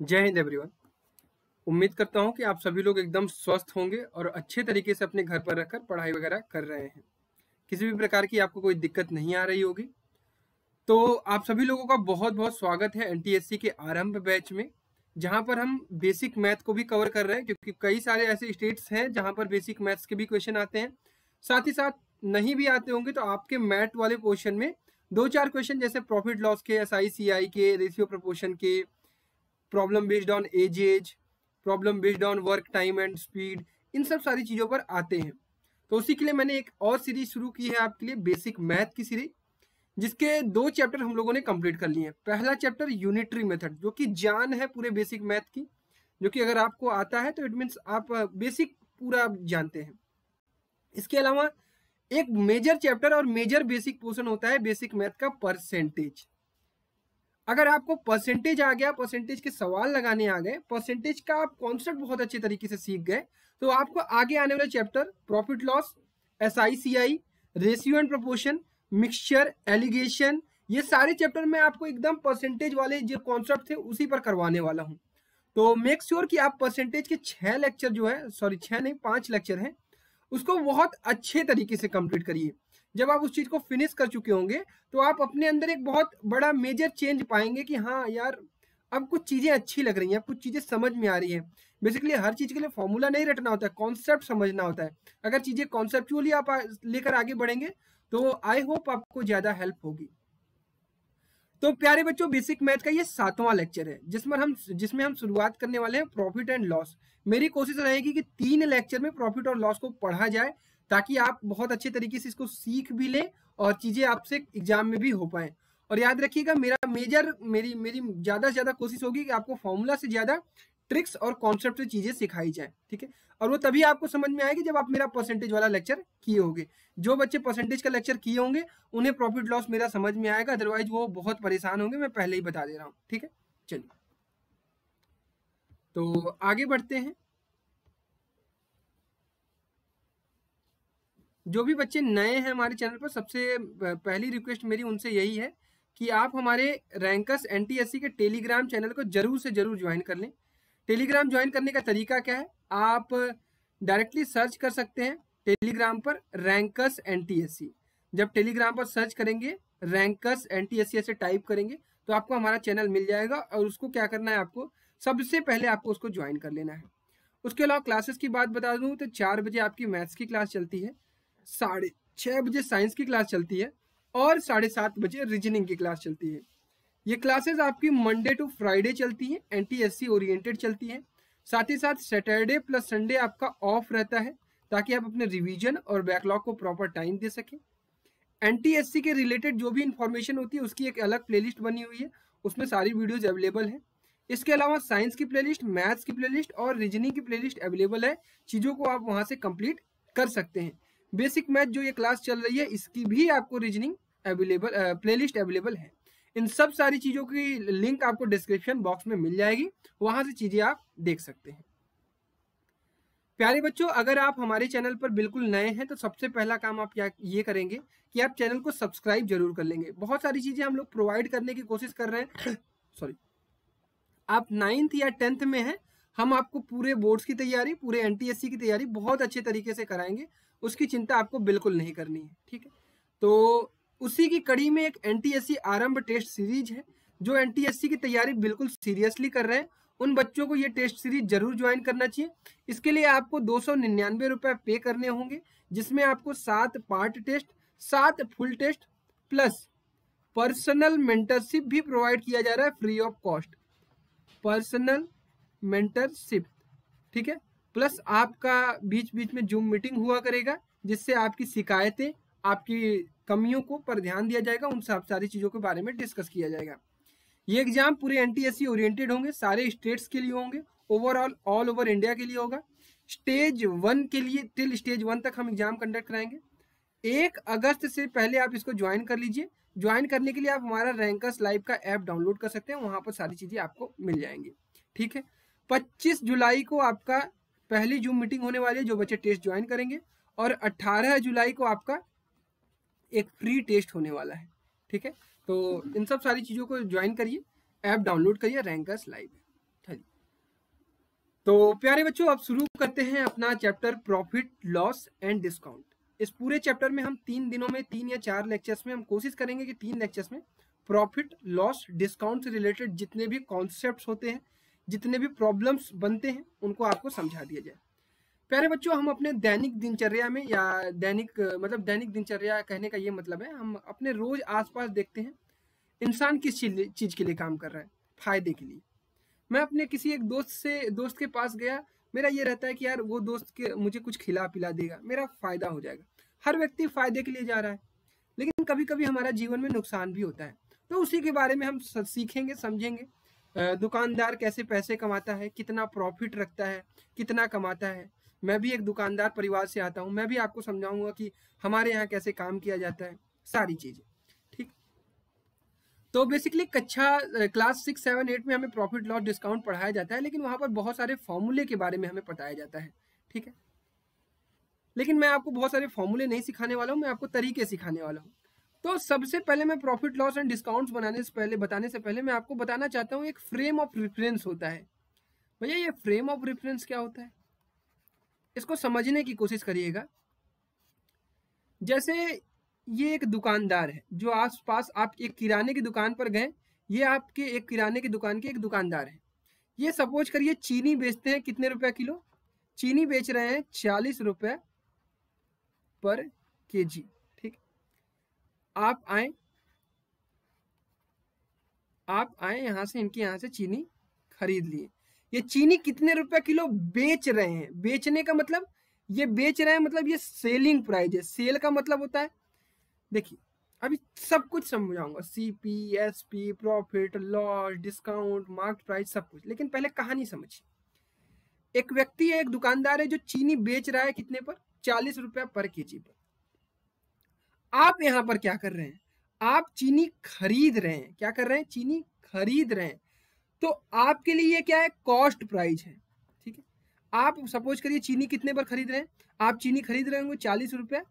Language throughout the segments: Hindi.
जय हिंद एवरीवन उम्मीद करता हूँ कि आप सभी लोग एकदम स्वस्थ होंगे और अच्छे तरीके से अपने घर पर रखकर पढ़ाई वगैरह कर रहे हैं। किसी भी प्रकार की आपको कोई दिक्कत नहीं आ रही होगी। तो आप सभी लोगों का बहुत बहुत स्वागत है एनटीएससी के आरंभ बैच में, जहाँ पर हम बेसिक मैथ को भी कवर कर रहे हैं, क्योंकि कई सारे ऐसे स्टेट्स हैं जहाँ पर बेसिक मैथ्स के भी क्वेश्चन आते हैं। साथ ही साथ नहीं भी आते होंगे तो आपके मैथ वाले पोर्शन में दो चार क्वेश्चन जैसे प्रॉफिट लॉस के एस आई सी आई के रेशियो प्रपोर्शन के problem based on age age problem based on work time and speed इन सब सारी चीज़ों पर आते हैं। तो उसी के लिए मैंने एक और सीरीज़ शुरू की है आपके लिए बेसिक मैथ की सीरीज़ जिसके दो चैप्टर हम लोगों ने कंप्लीट कर लिए हैं। पहला चैप्टर यूनिटरी मेथड जो कि जान है पूरे बेसिक मैथ की, जो कि अगर आपको आता है तो इट मीन्स आप बेसिक पूरा जानते हैं। इसके अलावा एक मेजर चैप्टर और मेजर बेसिक पोर्शन होता है बेसिक मैथ का परसेंटेज अगर आपको परसेंटेज आ गया परसेंटेज के सवाल लगाने आ गए परसेंटेज का आप कॉन्सेप्ट बहुत अच्छे तरीके से सीख गए तो आपको आगे आने वाले chapter profit loss S I C I ratio and proportion mixture alligation ये सारे चैप्टर में आपको एकदम परसेंटेज वाले जो कॉन्सेप्ट थे उसी पर करवाने वाला हूँ। तो मेक श्योर sure कि आप परसेंटेज के छह लेक्चर जो है सॉरी छह नहीं, पाँच लेक्चर हैं, उसको बहुत अच्छे तरीके से कंप्लीट करिए। जब आप उस चीज़ को फिनिश कर चुके होंगे तो आप अपने अंदर एक बहुत बड़ा मेजर चेंज पाएँगे कि हाँ यार, अब कुछ चीज़ें अच्छी लग रही हैं, कुछ चीज़ें समझ में आ रही हैं। बेसिकली हर चीज़ के लिए फॉर्मूला नहीं रटना होता है कॉन्सेप्ट समझना होता है। अगर चीज़ें कॉन्सेप्चुअली आप लेकर आगे बढ़ेंगे तो आई होप आपको ज़्यादा हेल्प होगी। तो प्यारे बच्चों बेसिक मैथ का ये सातवां लेक्चर है, जिसमें हम जिसमें हम शुरुआत करने वाले हैं प्रॉफिट एंड लॉस मेरी कोशिश रहेगी कि तीन लेक्चर में प्रॉफिट और लॉस को पढ़ा जाए ताकि आप बहुत अच्छे तरीके से इसको सीख भी लें और चीज़ें आपसे एग्ज़ाम में भी हो पाए। और याद रखिएगा, मेरा मेजर, मेरी मेरी ज़्यादा से ज़्यादा कोशिश होगी कि आपको फॉर्मूला से ज़्यादा ट्रिक्स और कॉन्सेप्ट चीज़ें सिखाई जाए, ठीक है? और वो तभी आपको समझ में आएगी जब आप मेरा परसेंटेज वाला लेक्चर किए होंगे। जो बच्चे परसेंटेज का लेक्चर किए होंगे, उन्हें प्रॉफिट लॉस मेरा समझ में आएगा अदरवाइज़ वो बहुत परेशान होंगे, मैं पहले ही बता दे रहा हूँ, ठीक है? चलिए। तो आगे बढ़ते हैं। जो भी बच्चे नए हैं हमारे चैनल पर, सबसे पहली रिक्वेस्ट मेरी उनसे यही है कि आप हमारे रैंकस एन के टेलीग्राम चैनल को ज़रूर से ज़रूर ज्वाइन कर लें। टेलीग्राम ज्वाइन करने का तरीका क्या है? आप डायरेक्टली सर्च कर सकते हैं टेलीग्राम पर रैंकस एन जब टेलीग्राम पर सर्च करेंगे रैंकस एन ऐसे टाइप करेंगे तो आपको हमारा चैनल मिल जाएगा और उसको क्या करना है आपको? सबसे पहले आपको उसको ज्वाइन कर लेना है। उसके अलावा क्लासेस की बात बता दूँ तो चार बजे आपकी मैथ्स की क्लास चलती है। साढ़े छः बजे साइंस की क्लास चलती है और साढ़े सात बजे रीजनिंग की क्लास चलती है। ये क्लासेस आपकी मंडे टू फ्राइडे चलती हैं एन टी ओरिएंटेड चलती हैं। साथ ही साथ सैटरडे प्लस संडे आपका ऑफ़ रहता है, ताकि आप अपने रिवीजन और बैकलॉग को प्रॉपर टाइम दे सकें। एन के रिलेटेड जो भी इंफॉर्मेशन होती है, उसकी एक अलग प्लेलिस्ट बनी हुई है, उसमें सारी वीडियोज़ अवेलेबल है। इसके अलावा साइंस की प्लेलिस्ट मैथ्स की प्लेलिस्ट और रीजनिंग की प्लेलिस्ट अवेलेबल है। चीज़ों को आप वहाँ से कंप्लीट कर सकते हैं। बेसिक मैथ जो ये क्लास चल रही है, इसकी भी आपको रीजनिंग अवेलेबल प्लेलिस्ट अवेलेबल है। इन सब सारी चीज़ों की लिंक आपको डिस्क्रिप्शन बॉक्स में मिल जाएगी। वहाँ से चीज़ें आप देख सकते हैं। प्यारे बच्चों, अगर आप हमारे चैनल पर बिल्कुल नए हैं तो सबसे पहला काम आप क्या, ये करेंगे कि आप चैनल को सब्सक्राइब ज़रूर कर लेंगे। बहुत सारी चीज़ें हम लोग प्रोवाइड करने की कोशिश कर रहे हैं। सॉरी आप नाइन्थ या टेंथ में हैं, हम आपको पूरे बोर्ड्स की तैयारी, पूरे एनटीएससी की तैयारी बहुत अच्छे तरीके से कराएँगे। उसकी चिंता आपको बिल्कुल नहीं करनी है, ठीक है? तो उसी की कड़ी में एक एनटीएससी आरंभ टेस्ट सीरीज़ है, जो एनटीएससी की तैयारी बिल्कुल सीरियसली कर रहे हैं। उन बच्चों को ये टेस्ट सीरीज़ ज़रूर ज्वाइन करना चाहिए। इसके लिए आपको दो सौ निन्यानवे रुपये पे करने होंगे, जिसमें आपको सात पार्ट टेस्ट सात full test plus personal mentorship भी प्रोवाइड किया जा रहा है free of cost personal mentorship ठीक है? प्लस आपका बीच बीच में जूम मीटिंग हुआ करेगा, जिससे आपकी शिकायतें, आपकी कमियों को पर ध्यान दिया जाएगा, उन सब सारी चीज़ों के बारे में डिस्कस किया जाएगा। ये एग्ज़ाम पूरे एन टी ओरिएंटेड होंगे, सारे स्टेट्स के लिए होंगे ओवरऑल ऑल ओवर इंडिया के लिए होगा। स्टेज वन के लिए टिल स्टेज वन तक हम एग्ज़ाम कंडक्ट कराएँगे। एक अगस्त से पहले आप इसको ज्वाइन कर लीजिए। ज्वाइन करने के लिए आप हमारा रैंकर्स लाइव का ऐप डाउनलोड कर सकते हैं, वहाँ पर सारी चीज़ें आपको मिल जाएँगी। ठीक है? 25 जुलाई को आपका पहली जूम मीटिंग होने वाली है, जो बच्चे टेस्ट ज्वाइन करेंगे और 18 जुलाई को आपका एक फ्री टेस्ट होने वाला है, ठीक है? तो इन सब सारी चीज़ों को ज्वाइन करिए, ऐप डाउनलोड करिए, रैंकर्स लाइव तो प्यारे बच्चों, अब शुरू करते हैं अपना chapter profit, loss and discount. इस पूरे चैप्टर में हम तीन दिनों में, तीन या चार लेक्चर्स में हम कोशिश करेंगे कि तीन लेक्चर्स में प्रॉफिट, लॉस, डिस्काउंट से रिलेटेड जितने भी कॉन्सेप्ट होते हैं जितने भी प्रॉब्लम्स बनते हैं, उनको आपको समझा दिया जाए। प्यारे बच्चों, हम अपने दैनिक दिनचर्या में या दैनिक मतलब दैनिक दिनचर्या कहने का ये मतलब है, हम अपने रोज आसपास देखते हैं, इंसान किस चीज़ के लिए काम कर रहा है, फ़ायदे के लिए। मैं अपने किसी एक दोस्त से, दोस्त के पास गया, मेरा ये रहता है कि यार, वो दोस्त के, मुझे कुछ खिला पिला देगा, मेरा फ़ायदा हो जाएगा। हर व्यक्ति फ़ायदे के लिए जा रहा है, लेकिन कभी कभी हमारा जीवन में नुकसान भी होता है। तो उसी के बारे में हम सीखेंगे, समझेंगे। दुकानदार कैसे पैसे कमाता है, कितना प्रॉफिट रखता है, कितना कमाता है। मैं भी एक दुकानदार परिवार से आता हूँ, मैं भी आपको समझाऊँगा कि हमारे यहाँ कैसे काम किया जाता है, सारी चीज़ें, ठीक। तो बेसिकली कक्षा क्लास सिक्स सेवन एट में हमें प्रॉफिट लॉस डिस्काउंट पढ़ाया जाता है, लेकिन वहाँ पर बहुत सारे फॉर्मूले के बारे में हमें बताया जाता है, ठीक है। लेकिन मैं आपको बहुत सारे फॉर्मूले नहीं सिखाने वाला हूँ, मैं आपको तरीके सिखाने वाला हूँ। तो सबसे पहले मैं प्रॉफिट लॉस एंड डिस्काउंट्स बनाने से पहले, बताने से पहले मैं आपको बताना चाहता हूँ, एक फ्रेम ऑफ़ रेफरेंस होता है। भैया, ये फ्रेम ऑफ़ रेफरेंस क्या होता है? इसको समझने की कोशिश करिएगा। जैसे ये एक दुकानदार है, जो आस पास आप एक किराने की दुकान पर गए, ये आपके एक किराने की दुकान के एक दुकानदार है। ये सपोज़ करिए चीनी बेचते हैं कितने रुपए किलो? चीनी बेच रहे हैं चालीस रुपये पर केजी। ठीक आप आए आप आए यहाँ से, इनके यहाँ से चीनी खरीद लिए। ये चीनी कितने रुपए किलो बेच रहे हैं? बेचने का मतलब ये बेच रहे हैं मतलब ये सेलिंग प्राइस है। सेल का मतलब होता है, देखिए, अभी सब कुछ समझाऊँगा। C P S P profit loss discount market price सब कुछ। लेकिन पहले कहानी समझिए। एक व्यक्ति है एक दुकानदार है जो चीनी बेच रहा है कितने पर? चालीस रुपया पर केजी पर। आप यहाँ पर क्या कर रहे हैं? आप चीनी खरीद रहे हैं। क्या कर रहे हैं? चीनी खरीद रहे हैं। तो आपके लिए ये क्या है? कॉस्ट प्राइस है। ठीक है? आप सपोज़ करिए चीनी कितने पर खरीद रहे हैं? आप चीनी खरीद रहे होंगे चालीस रुपया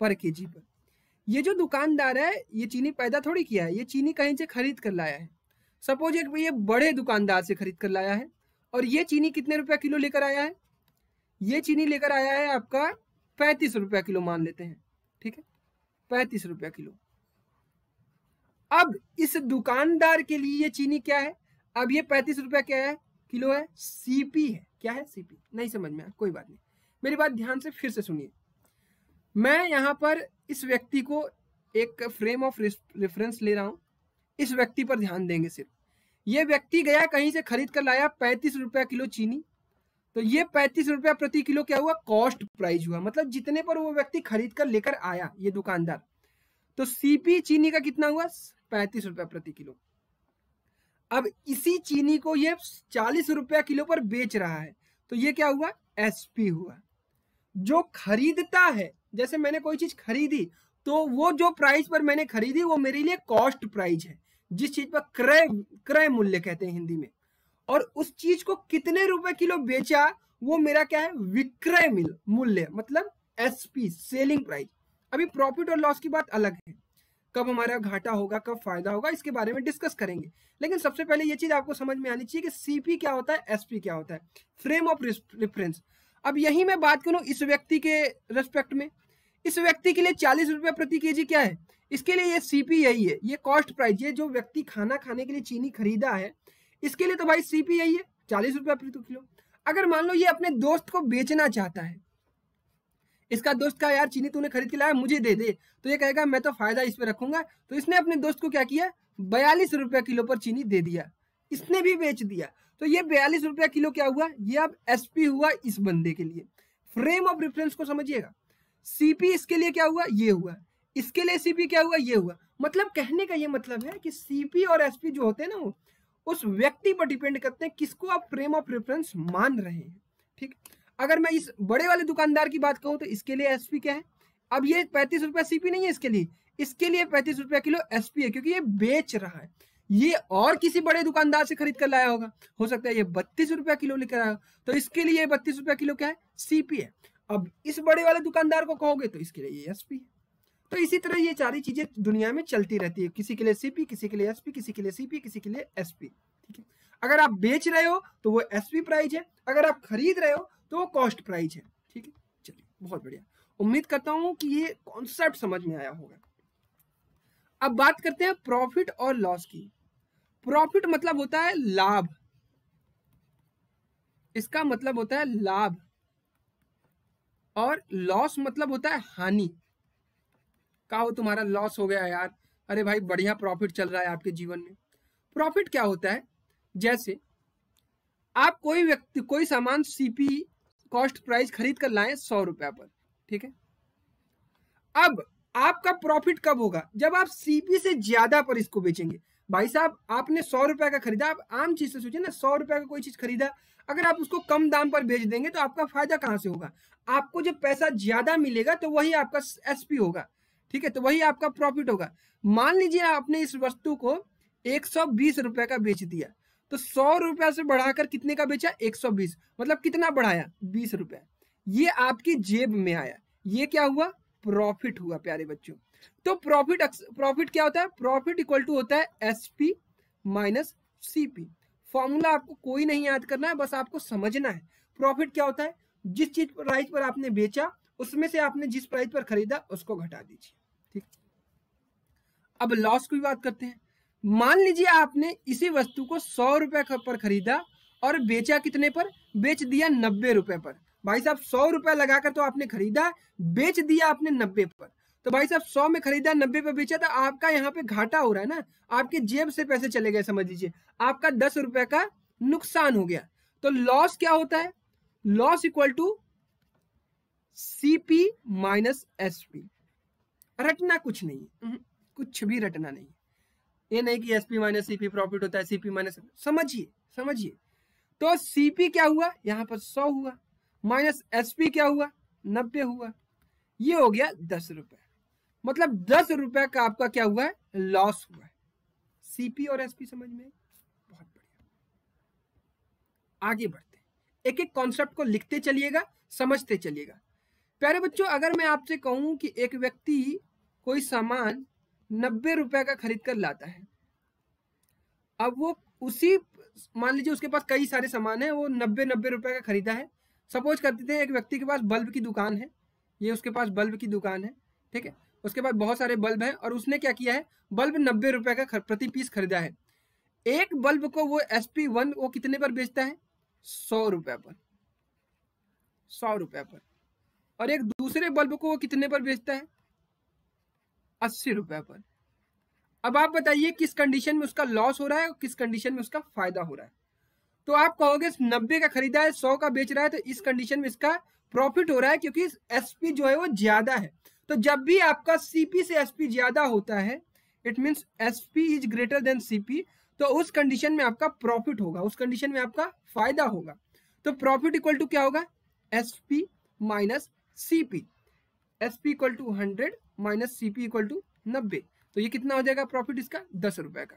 पर केजी पर। ये जो दुकानदार है, ये चीनी पैदा थोड़ी किया है। ये चीनी कहीं से खरीद कर लाया है। सपोज़ एक ये बड़े दुकानदार से खरीद कर लाया है और ये चीनी कितने रुपया किलो लेकर आया है? ये चीनी लेकर आया है आपका पैंतीस रुपया किलो मान लेते हैं। ठीक है? पैंतीस रुपया किलो। अब इस दुकानदार के लिए ये चीनी क्या है? अब ये पैंतीस रुपया क्या है? किलो है। सीपी है। क्या है? सीपी नहीं समझ में कोई बात नहीं। मेरी बात ध्यान से फिर से सुनिए। मैं यहाँ पर इस व्यक्ति को एक फ्रेम ऑफ़ रेफरेंस ले रहा हूँ। इस व्यक्ति पर ध्यान देंगे सिर्फ़। ये व्यक्ति गया कहीं से खरीद कर लाया पैंतीस रुपया किलो चीनी। तो ये पैंतीस रुपया प्रति किलो क्या हुआ? कॉस्ट प्राइस हुआ। मतलब जितने पर वो व्यक्ति खरीद कर लेकर आया, ये दुकानदार। तो सीपी चीनी का कितना हुआ? पैंतीस रुपया प्रति किलो। अब इसी चीनी को ये चालीस रुपया किलो पर बेच रहा है। तो ये क्या हुआ? एसपी हुआ। जो खरीदता है, जैसे मैंने कोई चीज़ खरीदी तो वो जो प्राइस पर मैंने खरीदी, वो मेरे लिए कॉस्ट प्राइस है। जिस चीज़ पर क्रय क्रय मूल्य कहते हैं हिंदी में। और उस चीज़ को कितने रुपए किलो बेचा, वो मेरा क्या है, विक्रय मूल्य मतलब एसपी सेलिंग प्राइस अभी प्रॉफिट और लॉस की बात अलग है। कब हमारा घाटा होगा, कब फ़ायदा होगा, इसके बारे में डिस्कस करेंगे। लेकिन सबसे पहले ये चीज़ आपको समझ में आनी चाहिए कि सीपी क्या होता है एसपी क्या होता है। फ्रेम ऑफ़ रेफरेंस अब यही मैं बात करूँ इस व्यक्ति के रेस्पेक्ट में। इस व्यक्ति के लिए चालीस रुपए प्रति केजी क्या है? इसके लिए ये सीपी यही है। ये कॉस्ट प्राइस ये जो व्यक्ति खाना खाने के लिए चीनी खरीदा है इसके लिए तो भाई सीपी यही है, चालीस रुपया प्रति किलो। अगर मान लो ये अपने दोस्त को बेचना चाहता है, इसका दोस्त का यार चीनी तूने खरीद के लाया, मुझे दे दे तो ये कहेगा, मैं तो फ़ायदा इस पर रखूँगा। तो इसने अपने दोस्त को क्या किया? बयालीस रुपया किलो पर चीनी दे दिया। इसने भी बेच दिया। तो ये बयालीस रुपया किलो क्या हुआ? ये अब एसपी हुआ इस बंदे के लिए। फ्रेम ऑफ़ रेफरेंस को समझिएगा। सीपी इसके लिए क्या हुआ? ये हुआ। इसके लिए सीपी क्या हुआ? ये हुआ। मतलब कहने का ये मतलब है कि सीपी और एसपी जो होते हैं ना वो उस व्यक्ति पर डिपेंड करते हैं किसको आप फ्रेम ऑफ़ रेफरेंस मान रहे हैं, ठीक? अगर मैं इस बड़े वाले दुकानदार की बात कहूँ तो इसके लिए एसपी क्या है? अब ये पैंतीस रुपया सीपी नहीं है इसके लिए। इसके लिए पैंतीस रुपया किलो एसपी है, क्योंकि ये बेच रहा है। ये और किसी बड़े दुकानदार से खरीद कर लाया होगा। हो सकता है ये बत्तीस रुपया किलो लेकर आया तो इसके लिए बत्तीस रुपया किलो क्या है? सीपी है। अब इस बड़े वाले दुकानदार को कहोगे तो इसके लिए ये एसपी है। तो इसी तरह ये सारी चीज़ें दुनिया में चलती रहती है। किसी के लिए सीपी किसी के लिए एसपी किसी के लिए सीपी किसी के लिए एसपी ठीक है? अगर आप बेच रहे हो तो वो एसपी प्राइस है। अगर आप खरीद रहे हो तो वो कॉस्ट प्राइस है, ठीक है? चलिए, बहुत बढ़िया। उम्मीद करता हूँ कि ये कॉन्सेप्ट समझ में आया होगा। अब बात करते हैं प्रॉफिट और लॉस की। प्रॉफिट मतलब होता है लाभ। इसका मतलब होता है लाभ। और लॉस मतलब होता है हानि। का हो तुम्हारा लॉस हो गया यार। अरे भाई, बढ़िया प्रॉफिट चल रहा है आपके जीवन में। प्रॉफिट क्या होता है? जैसे, आप कोई व्यक्ति, कोई सामान सीपी कॉस्ट प्राइस खरीद कर लाए सौ रुपया पर, ठीक है? अब आपका प्रॉफिट कब होगा? जब आप सीपी से ज़्यादा पर इसको बेचेंगे। भाई साहब, आपने सौ रुपया का खरीदा, आप आम चीज़ से सोचिए ना, सौ रुपया का कोई चीज़ खरीदा, अगर आप उसको कम दाम पर बेच देंगे तो आपका फ़ायदा कहाँ से होगा? आपको जब पैसा ज़्यादा मिलेगा तो वही आपका एसपी होगा। ठीक है तो वही आपका प्रॉफिट होगा। मान लीजिए आपने इस वस्तु को एक सौ बीस रुपए का बेच दिया तो सौ रुपया से बढ़ाकर कितने का बेचा? एक सौ बीस। मतलब कितना बढ़ाया? बीस रुपया। ये आपकी जेब में आया। ये क्या हुआ? प्रॉफिट हुआ, प्यारे बच्चों। तो प्रॉफिट प्रॉफिट क्या होता है? प्रॉफिट इक्वल टू होता है S P minus C P formula आपको कोई नहीं याद करना है, बस आपको समझना है। प्रॉफिट क्या होता है? जिस चीज़ प्राइस पर आपने बेचा उसमें से आपने जिस प्राइस पर खरीदा, उसको घटा दीजिए। ठीक? अब लॉस की बात करते हैं। मान लीजिए आपने इसी वस्तु को सौ रुपए पर खरीदा और बेचा कितने पर? बेच दिया नब्बे रुपए पर। भाई साहब, सौ रुपए लगाकर तो आपने खरीदा, बेच दिया आपने नब्बे पर। तो भाई साहब, सौ में खरीदा, नब्बे पे बेचा तो आपका यहाँ पे घाटा हो रहा है ना? आपके जेब से पैसे चले गए, समझ लीजिए। आपका दस रुपए का नुकसान हो गया। तो लॉस क्या होता है? Loss equal to CP minus SP रटना कुछ नहीं है। कुछ भी रटना नहीं ये नहीं कि एसपी माइनस सीपी प्रॉफिट होता है सीपी माइनस समझिए समझिए। तो सीपी क्या हुआ? यहाँ पर सौ हुआ। माइनस एसपी क्या हुआ? नब्बे हुआ। ये हो गया दस रुपए। मतलब दस रुपए का आपका क्या हुआ है? लॉस हुआ है। सीपी और एसपी समझ में? बहुत बढ़िया। आगे बढ़ते एक एक कॉन्सेप्ट को लिखते चलिएगा समझते चलिएगा। प्यारे बच्चों, अगर मैं आपसे कहूँ कि एक व्यक्ति कोई सामान नब्बे रुपए का खरीद कर लाता है, अब वो उसी, मान लीजिए उसके पास कई सारे सामान है, वो नब्बे नब्बे रुपए का खरीदा है। सपोज़ करते थे एक व्यक्ति के पास बल्ब की दुकान है, ये उसके पास बल्ब की दुकान है, ठीक है? उसके पास बहुत सारे बल्ब हैं और उसने क्या किया है, बल्ब नब्बे रुपए का प्रति पीस खरीदा है। एक बल्ब को वो एस पी वन, वो कितने पर बेचता है? सौ रुपए पर। सौ रुपए पर। और एक दूसरे बल्ब को वो कितने पर बेचता है? अस्सी रुपए पर। अब आप बताइए, किस कंडीशन में उसका लॉस हो रहा है और किस कंडीशन में उसका फ़ायदा हो रहा है? तो आप कहोगे नब्बे का खरीदा है, सौ का बेच रहा है तो इस कंडीशन में इसका प्रॉफिट हो रहा है क्योंकि एसपी जो है वो ज़्यादा है। तो जब भी आपका सीपी से एसपी ज़्यादा होता है it mean SP is greater than CP तो उस कंडीशन में आपका प्रॉफिट होगा, उस कंडीशन में आपका फ़ायदा होगा। तो प्रॉफिट इक्वल टू क्या होगा? SP minus CP S P equal to hundred minus CP equal to नब्बे। तो ये कितना हो जाएगा प्रॉफिट इसका? दस रुपए का।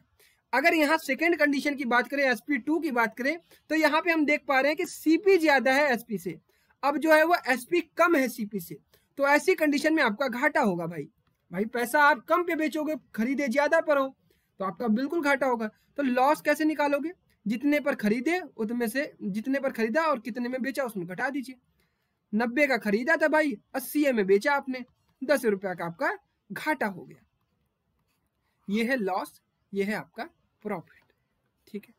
अगर यहाँ सेकेंड कंडीशन की बात करें एसपी टू की बात करें तो यहाँ पे हम देख पा रहे हैं कि सीपी ज़्यादा है एसपी से। अब जो है वो एसपी कम है सीपी से। तो ऐसी कंडीशन में आपका घाटा होगा भाई। भाई पैसा आप कम पे बेचोगे, खरीदे ज़्यादा पर हो तो आपका बिल्कुल घाटा होगा। तो लॉस कैसे निकालोगे? जितने पर खरीदे, उतने से जितने पर खरीदा और कितने में बेचा, उसमें घटा दीजिए। नब्बे का खरीदा था भाई, अस्सी में बेचा आपने, दस रुपया का आपका घाटा हो गया। ये है लॉस ये है आपका प्रॉफिट ठीक है?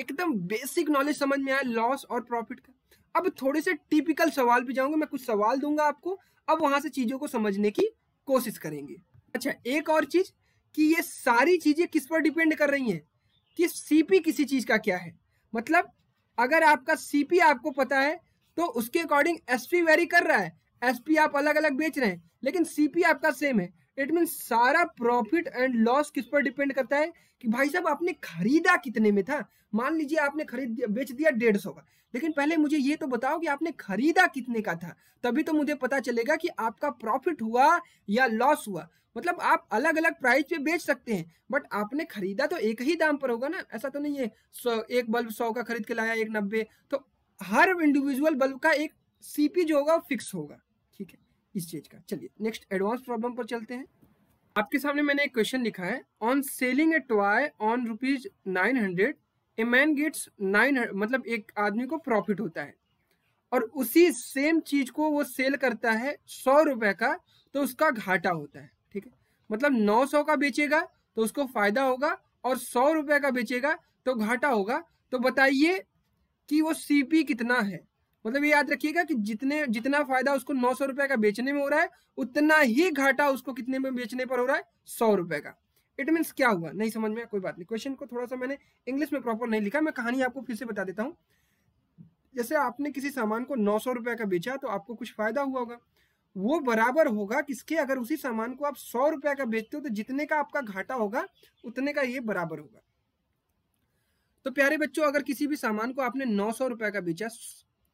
एकदम बेसिक नॉलेज समझ में आया लॉस और प्रॉफिट का। अब थोड़े से टिपिकल सवाल पे जाऊँगा, मैं कुछ सवाल दूँगा आपको, अब वहाँ से चीज़ों को समझने की कोशिश करेंगे। अच्छा एक और चीज़ कि ये सारी चीज़ें किस पर डिपेंड कर रही हैं? कि सीपी किसी चीज़ का क्या है? मतलब अगर आपका सीपी आपको पता है तो उसके अकॉर्डिंग एसपी वेरी कर रहा है। एसपी आप अलग अलग बेच रहे हैं, लेकिन सीपी आपका सेम है। इट मीन सारा प्रॉफिट एंड लॉस किस पर डिपेंड करता है? कि भाई साहब, आपने खरीदा कितने में था? मान लीजिए आपने खरीद दिया, बेच दिया डेढ़ सौ का। लेकिन पहले मुझे ये तो बताओ कि आपने खरीदा कितने का था? तभी तो मुझे पता चलेगा कि आपका प्रॉफिट हुआ या लॉस हुआ। मतलब आप अलग अलग प्राइस पे बेच सकते हैं बट आपने खरीदा तो एक ही दाम पर होगा ना? ऐसा तो नहीं है एक बल्ब सौ का खरीद के लाया, एक नब्बे तो हर इंडिविजुअल बल्ब का एक सीपी जो होगा फिक्स होगा। ठीक है? इस चीज़ का। चलिए नेक्स्ट एडवांस प्रॉब्लम पर चलते हैं। आपके सामने मैंने एक क्वेश्चन लिखा है। On selling a toy on rupees nine hundred a man gets nine मतलब एक आदमी को प्रॉफिट होता है। और उसी सेम चीज़ को वो सेल करता है सौ रुपए का तो उसका घाटा होता है। ठीक है? मतलब नौ सौ का बेचेगा तो उसको फ़ायदा होगा, और सौ रुपए का बेचेगा तो घाटा होगा। तो बताइए कि वो सीपी कितना है? मतलब ये याद रखिएगा कि जितने, जितना फ़ायदा उसको नौ सौ रुपए का बेचने में हो रहा है, उतना ही घाटा उसको कितने में बेचने पर हो रहा है? सौ रुपए का। इट मीन्स क्या हुआ? नहीं समझ में कोई बात नहीं। क्वेश्चन को थोड़ा सा मैंने इंग्लिश में प्रॉपर नहीं लिखा, मैं कहानी आपको फिर से बता देता हूँ। जैसे आपने किसी सामान को नौ सौ का बेचा तो आपको कुछ फ़ायदा हुआ होगा। वो बराबर होगा किसके? अगर उसी सामान को आप सौ रुपए का बेचते हो तो जितने का आपका घाटा होगा, उतने का ये बराबर होगा। तो प्यारे बच्चों, अगर किसी भी सामान को आपने नौ सौ रुपए का बेचा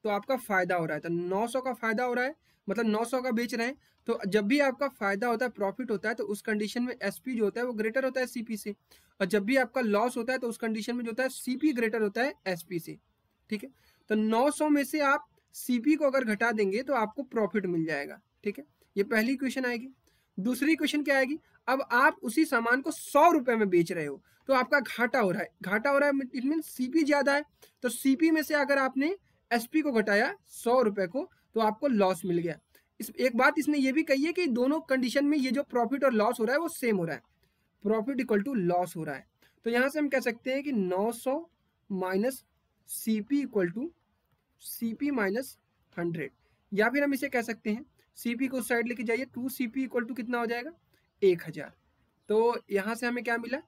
तो आपका फ़ायदा हो रहा है। तो नौ सौ का फ़ायदा हो रहा है मतलब नौ सौ का बेच रहे हैं तो जब भी आपका फ़ायदा होता है प्रॉफिट होता है तो उस कंडीशन में एसपी जो होता है, वो ग्रेटर होता है सीपी से। और जब भी आपका लॉस होता है तो उस कंडीशन में जो होता है सीपी ग्रेटर होता है एसपी से। ठीक है? तो 900 में से आप सीपी को अगर घटा देंगे तो आपको प्रॉफिट मिल जाएगा। ठीक है? ये पहली क्वेश्चन आएगी। दूसरी क्वेश्चन क्या आएगी? अब आप उसी सामान को सौ रुपए में बेच रहे हो तो आपका घाटा हो रहा है। घाटा हो रहा है इट मीन सीपी ज़्यादा है। तो सीपी में से अगर आपने एसपी को घटाया सौ रुपए को तो आपको लॉस मिल गया। इस, एक बात इसने ये भी कही है कि दोनों कंडीशन में ये जो प्रॉफिट और लॉस हो रहा है, वो सेम हो रहा है। प्रॉफिट इक्वल टू लॉस हो रहा है। तो यहाँ से हम कह सकते हैं कि 900 minus C P equal to C P minus hundred या फिर हम इसे कह सकते हैं सी पी को साइड लेके जाइए two C P equal to कितना हो जाएगा? एक हज़ार। तो यहाँ से हमें क्या मिला?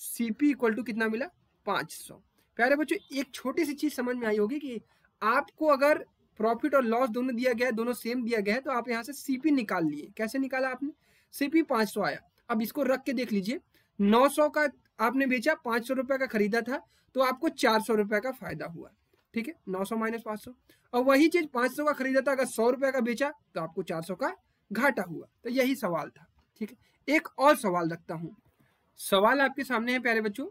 सी पी इक्वल टू कितना मिला? पाँच सौ। प्यारे बच्चों, एक छोटी सी चीज़ समझ में आई होगी कि आपको अगर प्रॉफिट और लॉस दोनों दिया गया है, दोनों सेम दिया गया है तो आप यहाँ से सीपी निकाल लिए। कैसे निकाला आपने? सीपी पाँच सौ आया। अब इसको रख के देख लीजिए। नौ सौ का आपने बेचा, पाँच सौ रुपए का खरीदा था तो आपको चार सौ रुपए का फ़ायदा हुआ। ठीक है? नौ सौ माइनस पाँच सौ। और वही चीज़ पाँच सौ का खरीदा था, अगर सौ रुपये का बेचा तो आपको चार सौ का घाटा हुआ। तो यही सवाल था। ठीक है? एक और सवाल रखता हूँ। सवाल आपके सामने है, प्यारे बच्चों।